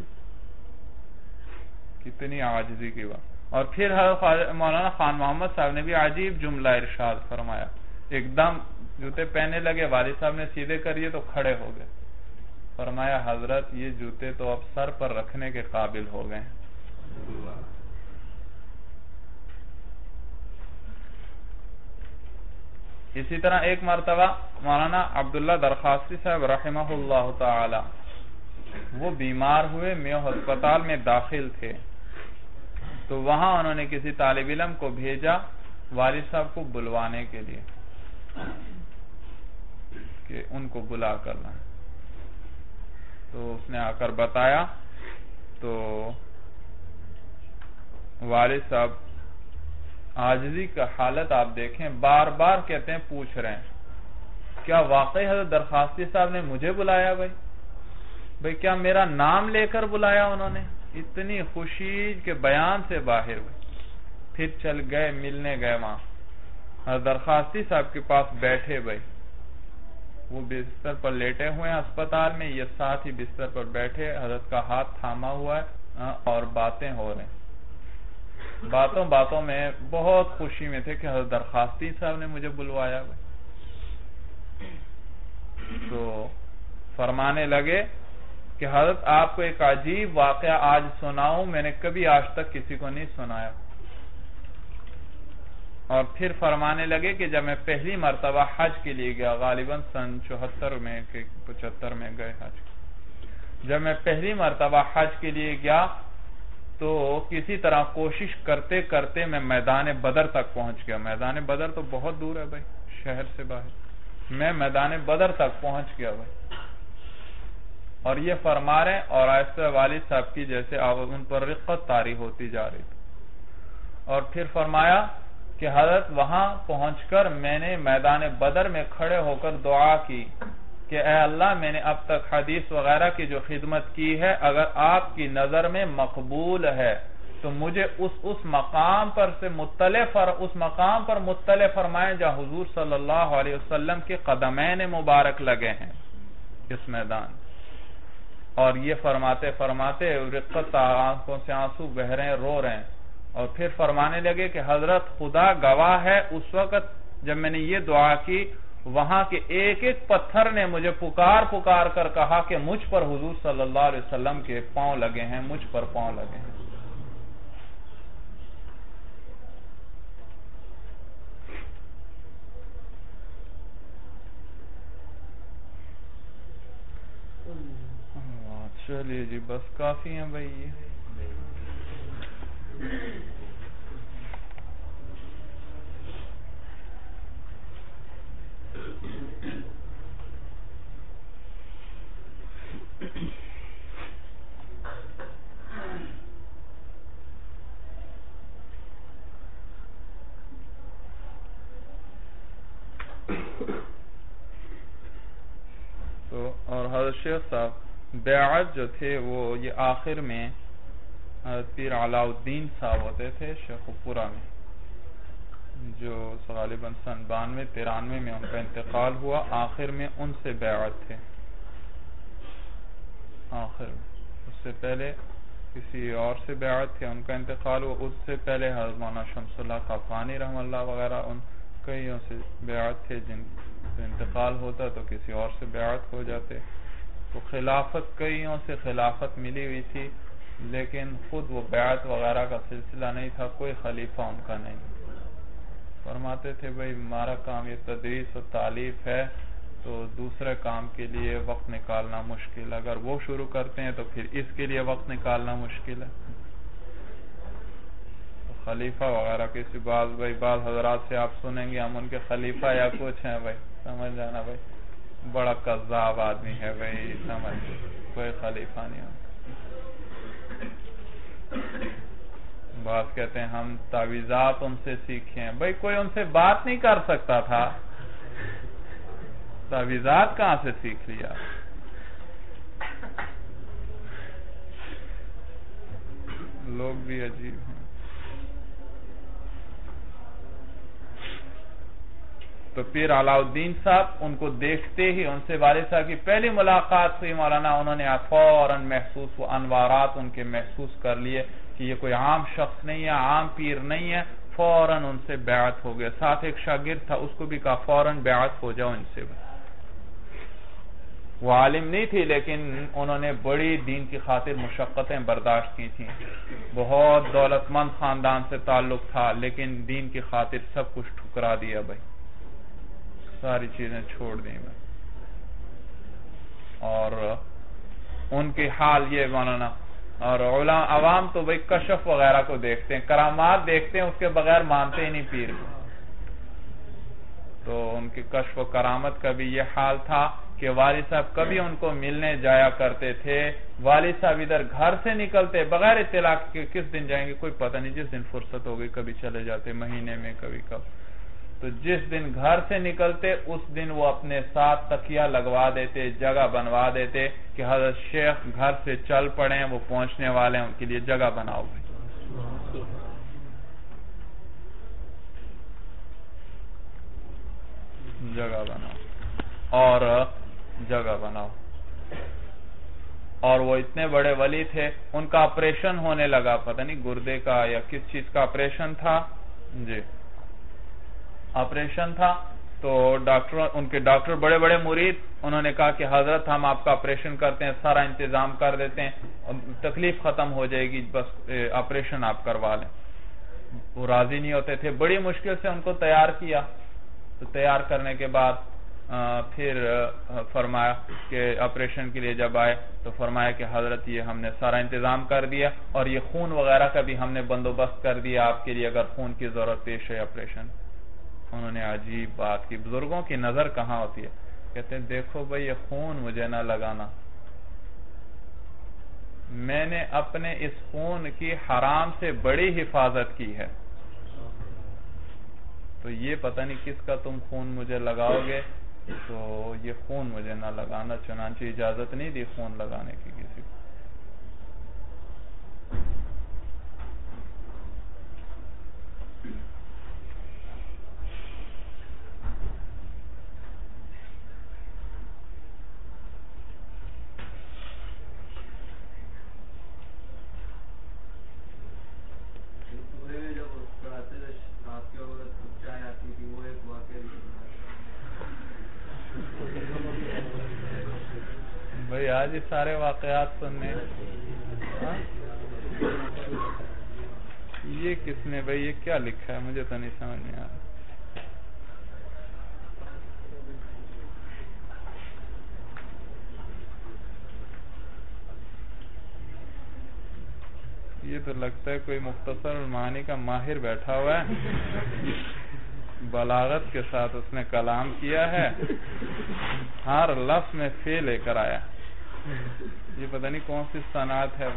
کتنی عاجزی کی بات۔ اور پھر مولانا خان محمد صاحب نے بھی عجیب جملہ ارشاد فرمایا۔ ایک دم جوتے پہنے لگے، والد صاحب نے سیدھے کریے تو کھڑے ہو گئے۔ فرمایا، حضرت، یہ جوتے تو اب سر پر رکھنے کے قابل ہو گئے اسی طرح ایک مرتبہ مولانا عبداللہ درخواستی صاحب رحمہ اللہ تعالی، وہ بیمار ہوئے میو ہسپتال میں داخل تھے۔ تو وہاں انہوں نے کسی طالب علم کو بھیجا والد صاحب کو بلوانے کے لیے، کہ ان کو بلا کر لائیں۔ تو اس نے آ کر بتایا، تو والد صاحب آجزی کا حالت آپ دیکھیں، بار بار کہتے ہیں، پوچھ رہے ہیں۔ کیا واقعی حضرت درخواستی صاحب نے مجھے بلایا بھائی؟ بھائی، کیا میرا نام لے کر بلایا انہوں نے؟ اتنی خوشی کے بیان سے باہر ہوئے۔ پھر چل گئے، ملنے گئے وہاں۔ حضرت درخواستی صاحب کے پاس بیٹھے بھائی۔ وہ بستر پر لیٹے ہوئے ہیں اسپتال میں، یہ ساتھ ہی بستر پر بیٹھے، حضرت کا ہاتھ تھاما ہوا ہے، اور باتیں ہو رہے ہیں۔ باتوں باتوں میں بہت خوشی میں تھے کہ حضرت درخواستی صاحب نے مجھے بلوایا تو فرمانے لگے کہ حضرت آپ کو ایک عجیب واقعہ آج سناؤں، میں نے کبھی آج تک کسی کو نہیں سنایا۔ اور پھر فرمانے لگے کہ جب میں پہلی مرتبہ حج کے لیے گیا، غالباً سن چوہتر میں پچہتر میں گئے حج۔ جب میں پہلی مرتبہ حج کے لیے گیا تو کسی طرح کوشش کرتے کرتے میں میدان بدر تک پہنچ گیا۔ میدان بدر تو بہت دور ہے بھائی، شہر سے باہر۔ میں میدان بدر تک پہنچ گیا بھائی۔ اور یہ فرما رہے اور آہستہ والد صاحب کی جیسے ان پر رقت تاری ہوتی جا رہی تھی۔ اور پھر فرمایا کہ حضرت وہاں پہنچ کر میں نے میدان بدر میں کھڑے ہو کر دعا کی۔ کہ اے اللہ میں نے اب تک حدیث وغیرہ کی جو خدمت کی ہے، اگر آپ کی نظر میں مقبول ہے، تو مجھے اس اس مقام پر سے مطلع اس مقام پر مطلع فرمائے جہاں حضور صلی اللہ علیہ وسلم کے قدمین مبارک لگے ہیں اس میدان۔ اور یہ فرماتے فرماتے رقت آنکھوں سے آنسو بہ رہے ہیں، رو رہے ہیں۔ اور پھر فرمانے لگے کہ حضرت خدا گواہ ہے، اس وقت جب میں نے یہ دعا کی وہاں کے ایک ایک پتھر نے مجھے پکار پکار کر کہا کہ مجھ پر حضور صلی اللہ علیہ وسلم کے پاؤں لگے ہیں، مجھ پر پاؤں لگے ہیں۔ چلیے جی بس کافی ہیں بھائی۔ یہ تو اور حضرت شیخ صاحب بیعت جو تھے وہ یہ آخر میں پیر علاء الدین صاحب ہوتے تھے شیخ پورا میں۔ جو غالباً سن بانوے، ترانوے میں ان کا انتقال ہوا، آخر میں ان سے بیعت تھے۔ آخر اس سے پہلے کسی اور سے بیعت تھے، ان کا انتقال ہوا۔ اس سے پہلے حضرت مولانا شمس اللہ قافانی رحم اللہ وغیرہ ان کئیوں سے بیعت تھے۔ جن سے انتقال ہوتا تو کسی اور سے بیعت ہو جاتے۔ تو خلافت کئیوں سے خلافت ملی ہوئی تھی، لیکن خود وہ بیعت وغیرہ کا سلسلہ نہیں تھا، کوئی خلیفہ ان کا نہیں۔ فرماتے تھے، بھائی ہمارا کام یہ تدریس و تعلیف ہے، تو دوسرے کام کے لیے وقت نکالنا مشکل اگر وہ شروع کرتے ہیں تو پھر اس کے لیے وقت نکالنا مشکل ہے۔ خلیفہ وغیرہ کسی بعض، بھائی بعض حضرات سے آپ سنیں گے، ہم ان کے خلیفہ یا کچھ ہیں، بھائی۔ سمجھ جانا، بھائی۔ بڑا قذاب آدمی ہے، بھائی۔ سمجھ۔ کوئی خلیفہ نہیں ہوتا۔ بعض کہتے ہیں ہم تعویزات ان سے سیکھے ہیں۔ بھائی کوئی ان سے بات نہیں کر سکتا تھا۔ تعویزات کہاں سے سیکھ لیا؟ لوگ بھی عجیب ہیں۔ تو پیر علاء الدین صاحب ان کو دیکھتے ہی ان سے والد صاحب کی پہلی ملاقات سے مولانا، انہوں نے فوراً محسوس وہ انوارات ان کے محسوس کر لیے۔ کہ یہ کوئی عام شخص نہیں ہے، عام پیر نہیں ہے، فوراً ان سے بیعت ہو گیا۔ ساتھ ایک شاگرد تھا، اس کو بھی کہا، فوراً بیعت ہو جاؤ ان سے۔ وہ عالم نہیں تھی، لیکن انہوں نے بڑی دین کی خاطر مشقتیں برداشت کی تھیں۔ بہت دولت مند خاندان سے تعلق تھا، لیکن دین کی خاطر سب کچھ ٹھکرا دیا بھائی۔ ساری چیزیں چھوڑ دیں بھائی۔ اور ان کی حال یہ مولانا اور عوام تو بھائی کشف وغیرہ کو دیکھتے ہیں، کرامات دیکھتے ہیں، اس کے بغیر مانتے ہی نہیں پیر۔ کو تو ان کی کشف و کرامت کا بھی یہ حال تھا کہ والد صاحب کبھی ان کو ملنے جایا کرتے تھے۔ والد صاحب ادھر گھر سے نکلتے، بغیر اطلاع کے کس دن جائیں گے؟ کوئی پتہ نہیں، جس دن فرصت ہو گئی کبھی چلے جاتے، مہینے میں کبھی کب۔ تو جس دن گھر سے نکلتے، اس دن وہ اپنے ساتھ تکیہ لگوا دیتے، جگہ بنوا دیتے کہ حضرت شیخ گھر سے چل پڑے، وہ پہنچنے والے ہیں ان کے لیے جگہ بناؤ گے۔ جگہ بناؤ۔ اور جگہ بناؤ۔ اور وہ اتنے بڑے ولی تھے، ان کا آپریشن ہونے لگا، پتہ نہیں گردے کا یا کس چیز کا آپریشن تھا۔ جی۔ آپریشن تھا تو ڈاکٹر ان کے ڈاکٹر بڑے بڑے مرید، انہوں نے کہا کہ حضرت ہم آپ کا آپریشن کرتے ہیں، سارا انتظام کر دیتے ہیں تکلیف ختم ہو جائے گی، بس آپریشن آپ کروا لیں۔ وہ راضی نہیں ہوتے تھے۔ بڑی مشکل سے ان کو تیار کیا۔ تو تیار کرنے کے بعد پھر فرمایا کہ آپریشن کے لیے جب آئے تو فرمایا کہ حضرت یہ ہم نے سارا انتظام کر دیا اور یہ خون وغیرہ کا بھی ہم نے بندوبست کر دیا۔ آپ کے لیے اگر خون کی ضرورت پیش ہے آپریشن۔ انہوں نے عجیب بات کی۔ بزرگوں کی نظر کہاں ہوتی ہے؟ کہتے ہیں، دیکھو بھائی، یہ خون مجھے نہ لگانا۔ میں نے اپنے اس خون کی حرام سے بڑی حفاظت کی ہے۔ تو یہ پتہ نہیں کس کا تم خون مجھے لگاؤ گے۔ تو یہ خون مجھے نہ لگانا، چنانچہ اجازت نہیں دی خون لگانے کی کسی کو۔ آج سارے واقعات سننے؟ ہاں؟ یہ کس نے بھائی؟ یہ کیا لکھا ہے؟ مجھے تو نہیں سمجھ نہیں آ رہا۔ یہ تو لگتا ہے کوئی مختصر المانی کا ماہر بیٹھا ہوا ہے۔ بلاغت کے ساتھ اس نے کلام کیا ہے۔ ہر لفظ میں فی لے کر آیا۔ یہ پتہ نہیں کون سی صنعت ہے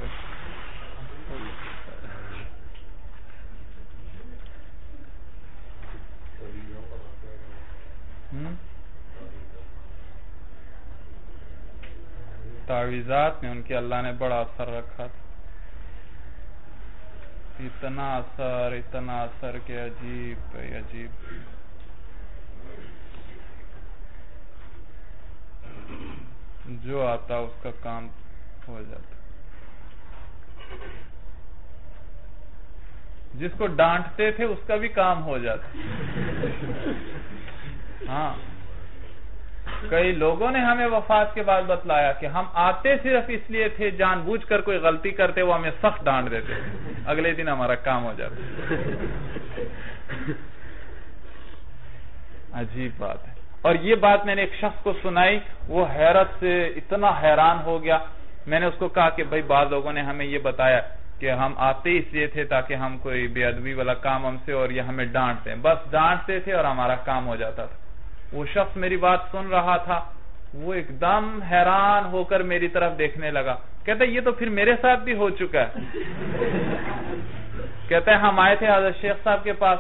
تعویزات میں ان کے اللہ نے بڑا اثر رکھا تھا۔ اتنا اثر اتنا اثر کہ عجیب عجیب۔ جو آتا اس کا کام ہو جاتا۔ جس کو ڈانٹتے تھے اس کا بھی کام ہو جاتا۔ ہاں۔ کئی لوگوں نے ہمیں وفات کے بعد بتلایا کہ ہم آتے صرف اس لیے تھے، جان بوجھ کر کوئی غلطی کرتے، وہ ہمیں سخت ڈانٹ دیتے۔ اگلے دن ہمارا کام ہو جاتا۔ عجیب بات ہے۔ اور یہ بات میں نے ایک شخص کو سنائی، وہ حیرت سے اتنا حیران ہو گیا۔ میں نے اس کو کہا کہ بھائی بعض لوگوں نے ہمیں یہ بتایا کہ ہم آتے اس لیے تھے تاکہ ہم کوئی بے ادبی والا کام ہم سے اور یہ ہمیں ڈانٹتے۔ ہیں بس ڈانٹتے تھے اور ہمارا کام ہو جاتا تھا۔ وہ شخص میری بات سن رہا تھا۔ وہ ایک دم حیران ہو کر میری طرف دیکھنے لگا۔ کہتا ہے، یہ تو پھر میرے ساتھ بھی ہو چکا ہے۔ کہتا ہے، ہم آئے تھے حضرت شیخ صاحب کے پاس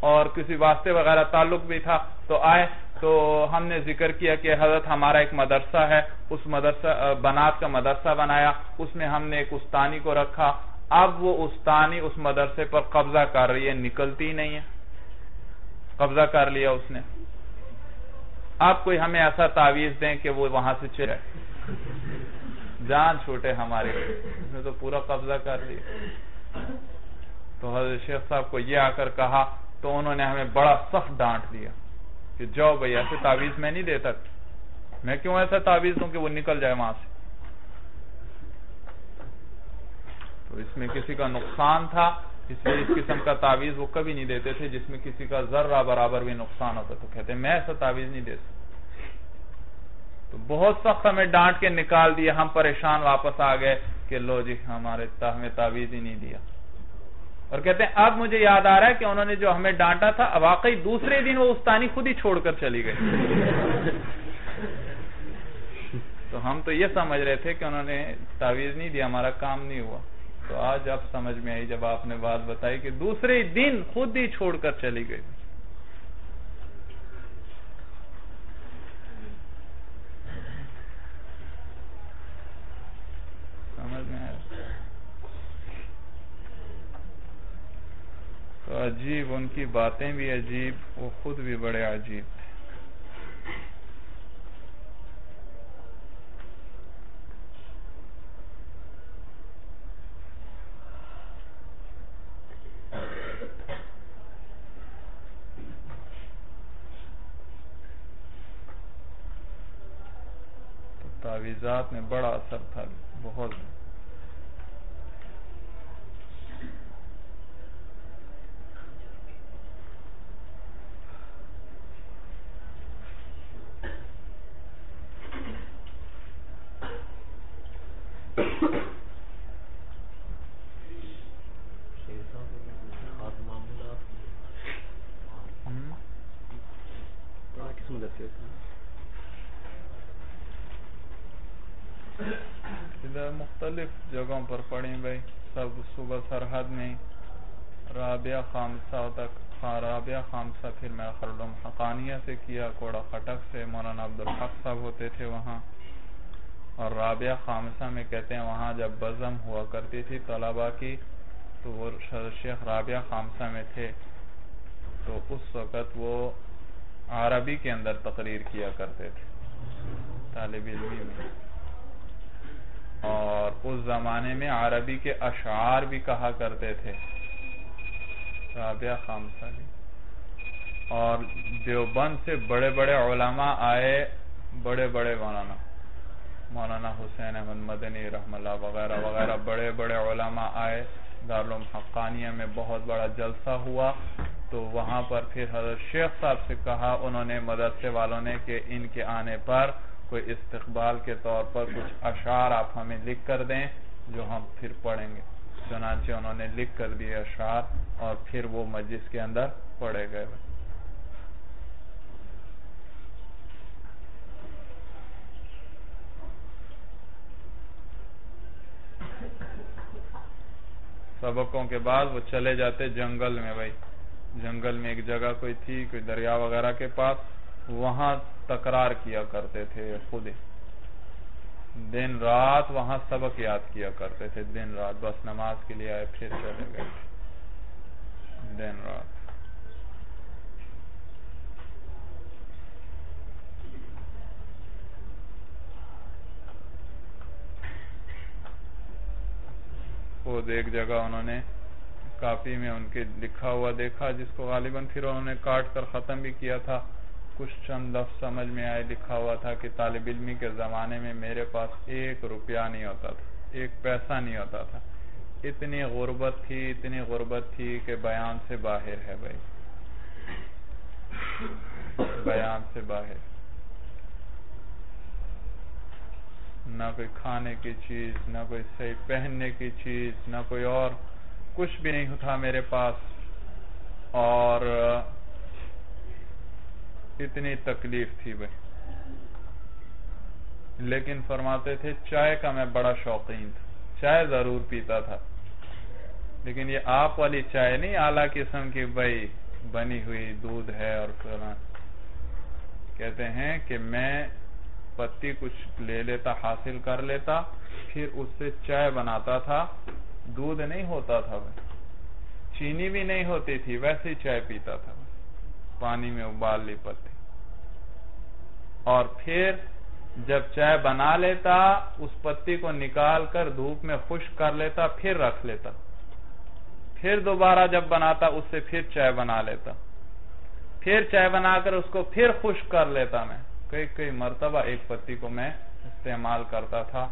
اور کسی واسطے وغیرہ تعلق بھی تھا۔ تو آئے۔ تو ہم نے ذکر کیا کہ حضرت ہمارا ایک مدرسہ ہے، اس مدرسہ بنات کا مدرسہ بنایا، اس میں ہم نے ایک استانی کو رکھا۔ اب وہ استانی اس مدرسے پر قبضہ کر رہی ہے، نکلتی نہیں ہے۔ قبضہ کر لیا اس نے۔ آپ کوئی ہمیں ایسا تعویز دیں کہ وہ وہاں سے چلے۔ جان چھوٹے ہمارے، اس نے تو پورا قبضہ کر لیا۔ تو حضرت شیخ صاحب کو یہ آ کر کہا، تو انہوں نے ہمیں بڑا سخت ڈانٹ دیا۔ کہ جاؤ بھائی، ایسے تعویذ میں نہیں دیتا۔ میں کیوں ایسا تعویذ دوں کہ وہ نکل جائے وہاں سے؟ تو اس میں کسی کا نقصان تھا، اس لیے اس قسم کا تعویذ وہ کبھی نہیں دیتے تھے، جس میں کسی کا ذرہ برابر بھی نقصان ہوتا۔ تو کہتے میں ایسا تعویذ نہیں دے سکتا تو بہت سخت ہمیں ڈانٹ کے نکال دیا، ہم پریشان واپس آ گئے کہ لو جی ہمارے ہمیں تعویذ ہی نہیں دیا۔ اور کہتے ہیں اب مجھے یاد آ رہا ہے کہ انہوں نے جو ہمیں ڈانٹا تھا واقعی دوسرے دن وہ استانی خود ہی چھوڑ کر چلی گئی۔ تو ہم تو یہ سمجھ رہے تھے کہ انہوں نے تعویذ نہیں دیا ہمارا کام نہیں ہوا۔ تو آج اب سمجھ میں آئی جب آپ نے بات بتائی کہ دوسرے دن خود ہی چھوڑ کر چلی گئی۔ سمجھ میں آیا؟ تو عجیب ان کی باتیں بھی عجیب، وہ خود بھی بڑے عجیب تھے۔ تعویزات میں بڑا اثر تھا، بہت مختلف جگہوں پر پڑھی بھائی سب صبح سرحد میں رابعہ خامسہ تک رابعہ خامسہ پھر میں خردم حقانیہ سے کیا، کوڑا خٹک سے۔ مولانا عبدالحق صاحب ہوتے تھے وہاں۔ اور رابعہ خامسہ میں کہتے ہیں، وہاں جب بزم ہوا کرتی تھی طلبہ کی، تو وہ شیخ رابعہ خامسہ میں تھے۔ تو اس وقت وہ عربی کے اندر تقریر کیا کرتے تھے، طالب علمی میں۔ اور اس زمانے میں عربی کے اشعار بھی کہا کرتے تھے۔ رابعہ خامسہ بھی اور دیوبند سے بڑے بڑے علماء آئے، بڑے بڑے مولانا مولانا حسین احمد مدنی رحم اللہ وغیرہ وغیرہ، بڑے بڑے علماء آئے دارالعلوم حقانیہ میں بہت بڑا جلسہ ہوا، تو وہاں پر پھر حضرت شیخ صاحب سے کہا، انہوں نے مدرسے والوں نے کہ ان کے آنے پر کوئی استقبال کے طور پر کچھ اشعار آپ ہمیں لکھ کر دیں، جو ہم پھر پڑھیں گے۔ چنانچہ انہوں نے لکھ کر دیے اشعار اور پھر وہ مجلس کے اندر پڑھے گئے۔ سبقوں کے بعد وہ چلے جاتے جنگل میں بھائی۔ جنگل میں ایک جگہ کوئی تھی، کوئی دریا وغیرہ کے پاس، وہاں تکرار کیا کرتے تھے خود۔ دن رات وہاں سبق یاد کیا کرتے تھے۔ دن رات بس نماز کے لیے آئے، پھر چلے گئے۔ دن رات۔ خود ایک جگہ انہوں نے کاپی میں ان کے لکھا ہوا دیکھا، جس کو غالباً پھر انہوں نے کاٹ کر ختم بھی کیا تھا۔ کچھ چند لفظ سمجھ میں آئے، لکھا ہوا تھا کہ طالب علمی کے زمانے میں میرے پاس ایک روپیہ نہیں ہوتا تھا، ایک پیسہ نہیں ہوتا تھا۔ اتنی غربت تھی، اتنی غربت تھی کہ بیان سے باہر ہے بھائی۔ بیان سے باہر۔ نہ کوئی کھانے کی چیز، نہ کوئی صحیح پہننے کی چیز، نہ کوئی اور کچھ بھی نہیں تھا میرے پاس۔ اور اتنی تکلیف تھی بھائی۔ لیکن فرماتے تھے چائے کا میں بڑا شوقین تھا۔ چائے ضرور پیتا تھا۔ لیکن یہ آپ والی چائے نہیں، اعلی قسم کی بھائی، بنی ہوئی دودھ ہے اور کہتے ہیں کہ میں پتی کچھ لے لیتا، حاصل کر لیتا، پھر اس سے چائے بناتا تھا۔ دودھ نہیں ہوتا تھا چینی بھی نہیں ہوتی تھی، ویسے ہی چائے پیتا تھا۔ پانی میں ابال لی پتی۔ اور پھر جب چائے بنا لیتا، اس پتی کو نکال کر دھوپ میں خشک کر لیتا، پھر رکھ لیتا۔ پھر دوبارہ جب بناتا، اس سے پھر چائے بنا لیتا۔ پھر چائے بنا کر اس کو پھر خشک کر لیتا میں۔ کئی کئی مرتبہ ایک پتی کو میں استعمال کرتا تھا۔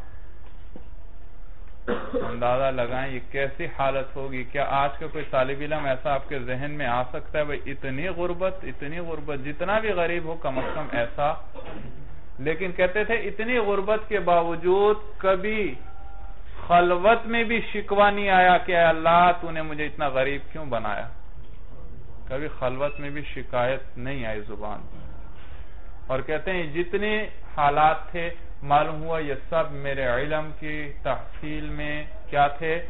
اندازہ لگائیں یہ کیسی حالت ہوگی؟ کیا آج کا کوئی طالب علم ایسا آپ کے ذہن میں آ سکتا ہے؟ بھائی اتنی غربت اتنی غربت، جتنا بھی غریب ہو کم از کم ایسا۔ لیکن کہتے تھے اتنی غربت کے باوجود کبھی خلوت میں بھی شکوا نہیں آیا کہ اللہ، تو نے مجھے اتنا غریب کیوں بنایا؟ کبھی خلوت میں بھی شکایت نہیں آئی زبان اور کہتے ہیں جتنے حالات تھے، معلوم ہوا یہ سب میرے علم کی تحصیل میں کیا تھے؟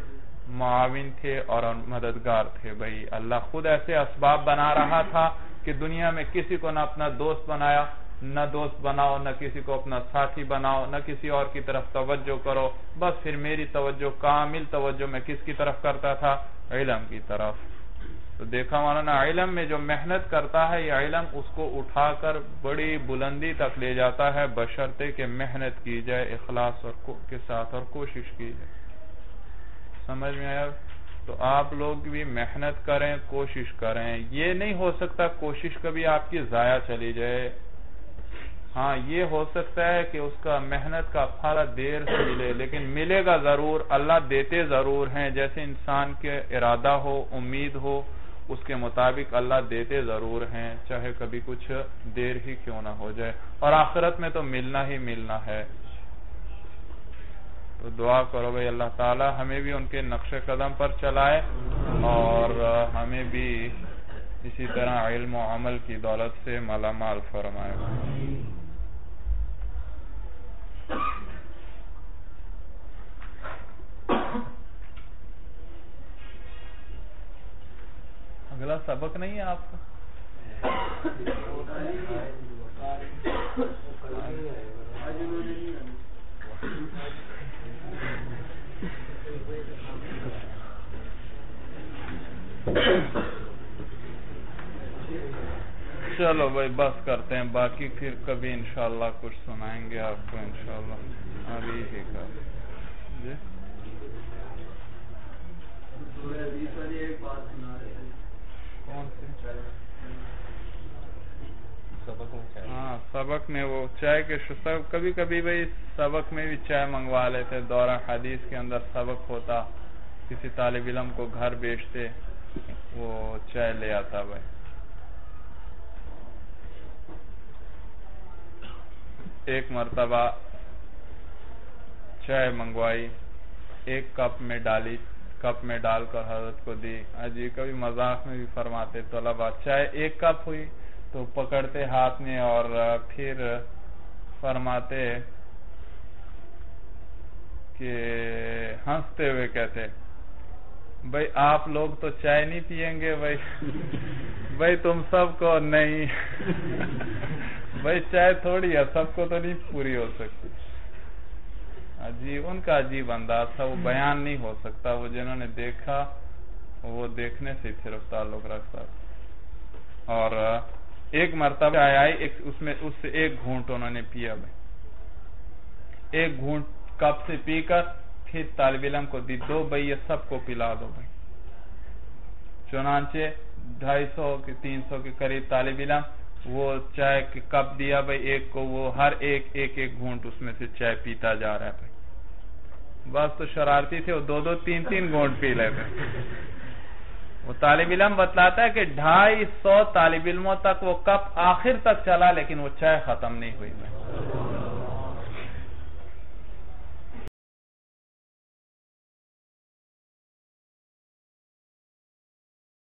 معاون تھے اور مددگار تھے بھائی۔ اللہ خود ایسے اسباب بنا رہا تھا کہ دنیا میں کسی کو نہ اپنا دوست بنایا، نہ دوست بناؤ، نہ کسی کو اپنا ساتھی بناؤ، نہ کسی اور کی طرف توجہ کرو۔ بس پھر میری توجہ، کامل توجہ میں کس کی طرف کرتا تھا؟ علم کی طرف۔ تو دیکھا مولانا علم میں جو محنت کرتا ہے، یہ علم اس کو اٹھا کر بڑی بلندی تک لے جاتا ہے بشرتے کہ محنت کی جائے، اخلاص کے ساتھ اور کوشش کی جائے۔ سمجھ میں آیا؟ تو آپ لوگ بھی محنت کریں، کوشش کریں۔ یہ نہیں ہو سکتا کوشش کبھی آپ کی ضائع چلی جائے۔ ہاں یہ ہو سکتا ہے کہ اس کا محنت کا پھل دیر سے ملے، لیکن ملے گا ضرور، اللہ دیتے ضرور ہیں۔ جیسے انسان کے ارادہ ہو، امید ہو اس کے مطابق اللہ دیتے ضرور ہیں، چاہے کبھی کچھ دیر ہی کیوں نہ ہو جائے۔ اور آخرت میں تو ملنا ہی ملنا ہے۔ تو دعا کرو بھائی اللہ تعالی ہمیں بھی ان کے نقش قدم پر چلائے اور ہمیں بھی اسی طرح علم و عمل کی دولت سے مالا مال فرمائے۔ اگلا سبق نہیں ہے آپ کا؟ چلو بھائی، بس کرتے ہیں۔ باقی پھر کبھی انشاءاللہ کچھ سنائیں گے آپ کو انشاءاللہ۔ ابھی ہی کر جی؟ کون ہاں سبق میں وہ چائے کے کبھی کبھی بھائی سبق میں بھی چائے منگوا لیتے، دورہ حدیث کے اندر سبق ہوتا، کسی طالب علم کو گھر بیچتے، وہ چائے لے آتا بھائی۔ ایک مرتبہ چائے منگوائی، ایک کپ میں ڈالی۔ کپ میں ڈال کر حضرت کو دی۔ جی کبھی مذاق میں بھی فرماتے طلبا چائے ایک کپ ہوئی تو پکڑتے ہاتھ میں اور پھر فرماتے کہ ہنستے ہوئے کہتے بھائی آپ لوگ تو چائے نہیں پیئیں گے بھائی بھائی تم سب کو نہیں۔ بھائی چائے تھوڑی ہے، سب کو تو نہیں پوری ہو سکتی۔ عجیب ان کا عجیب انداز تھا وہ بیان نہیں ہو سکتا۔ وہ جنہوں نے دیکھا وہ دیکھنے سے صرف تعلق رکھتا۔ اور ایک مرتبہ آیا اس میں اس سے ایک گھونٹ انہوں نے پیا بھائی۔ ایک گھونٹ کپ سے پی کر پھر طالب علم کو دی دو بھائی یہ سب کو پلا دو بھائی۔ چنانچہ ڈھائی سو کے تین سو کے قریب طالب علم وہ چائے کپ دیا بھائی۔ ایک کو وہ ہر ایک ایک ایک گھونٹ اس میں سے چائے پیتا جا رہا ہے بھائی۔ بس تو شرارتی تھے، وہ دو دو تین تین گونٹ پی لیتے وہ طالب علم بتلاتا ہے کہ ڈھائی سو طالب علموں تک وہ کپ آخر تک چلا، لیکن وہ چائے ختم نہیں ہوئی۔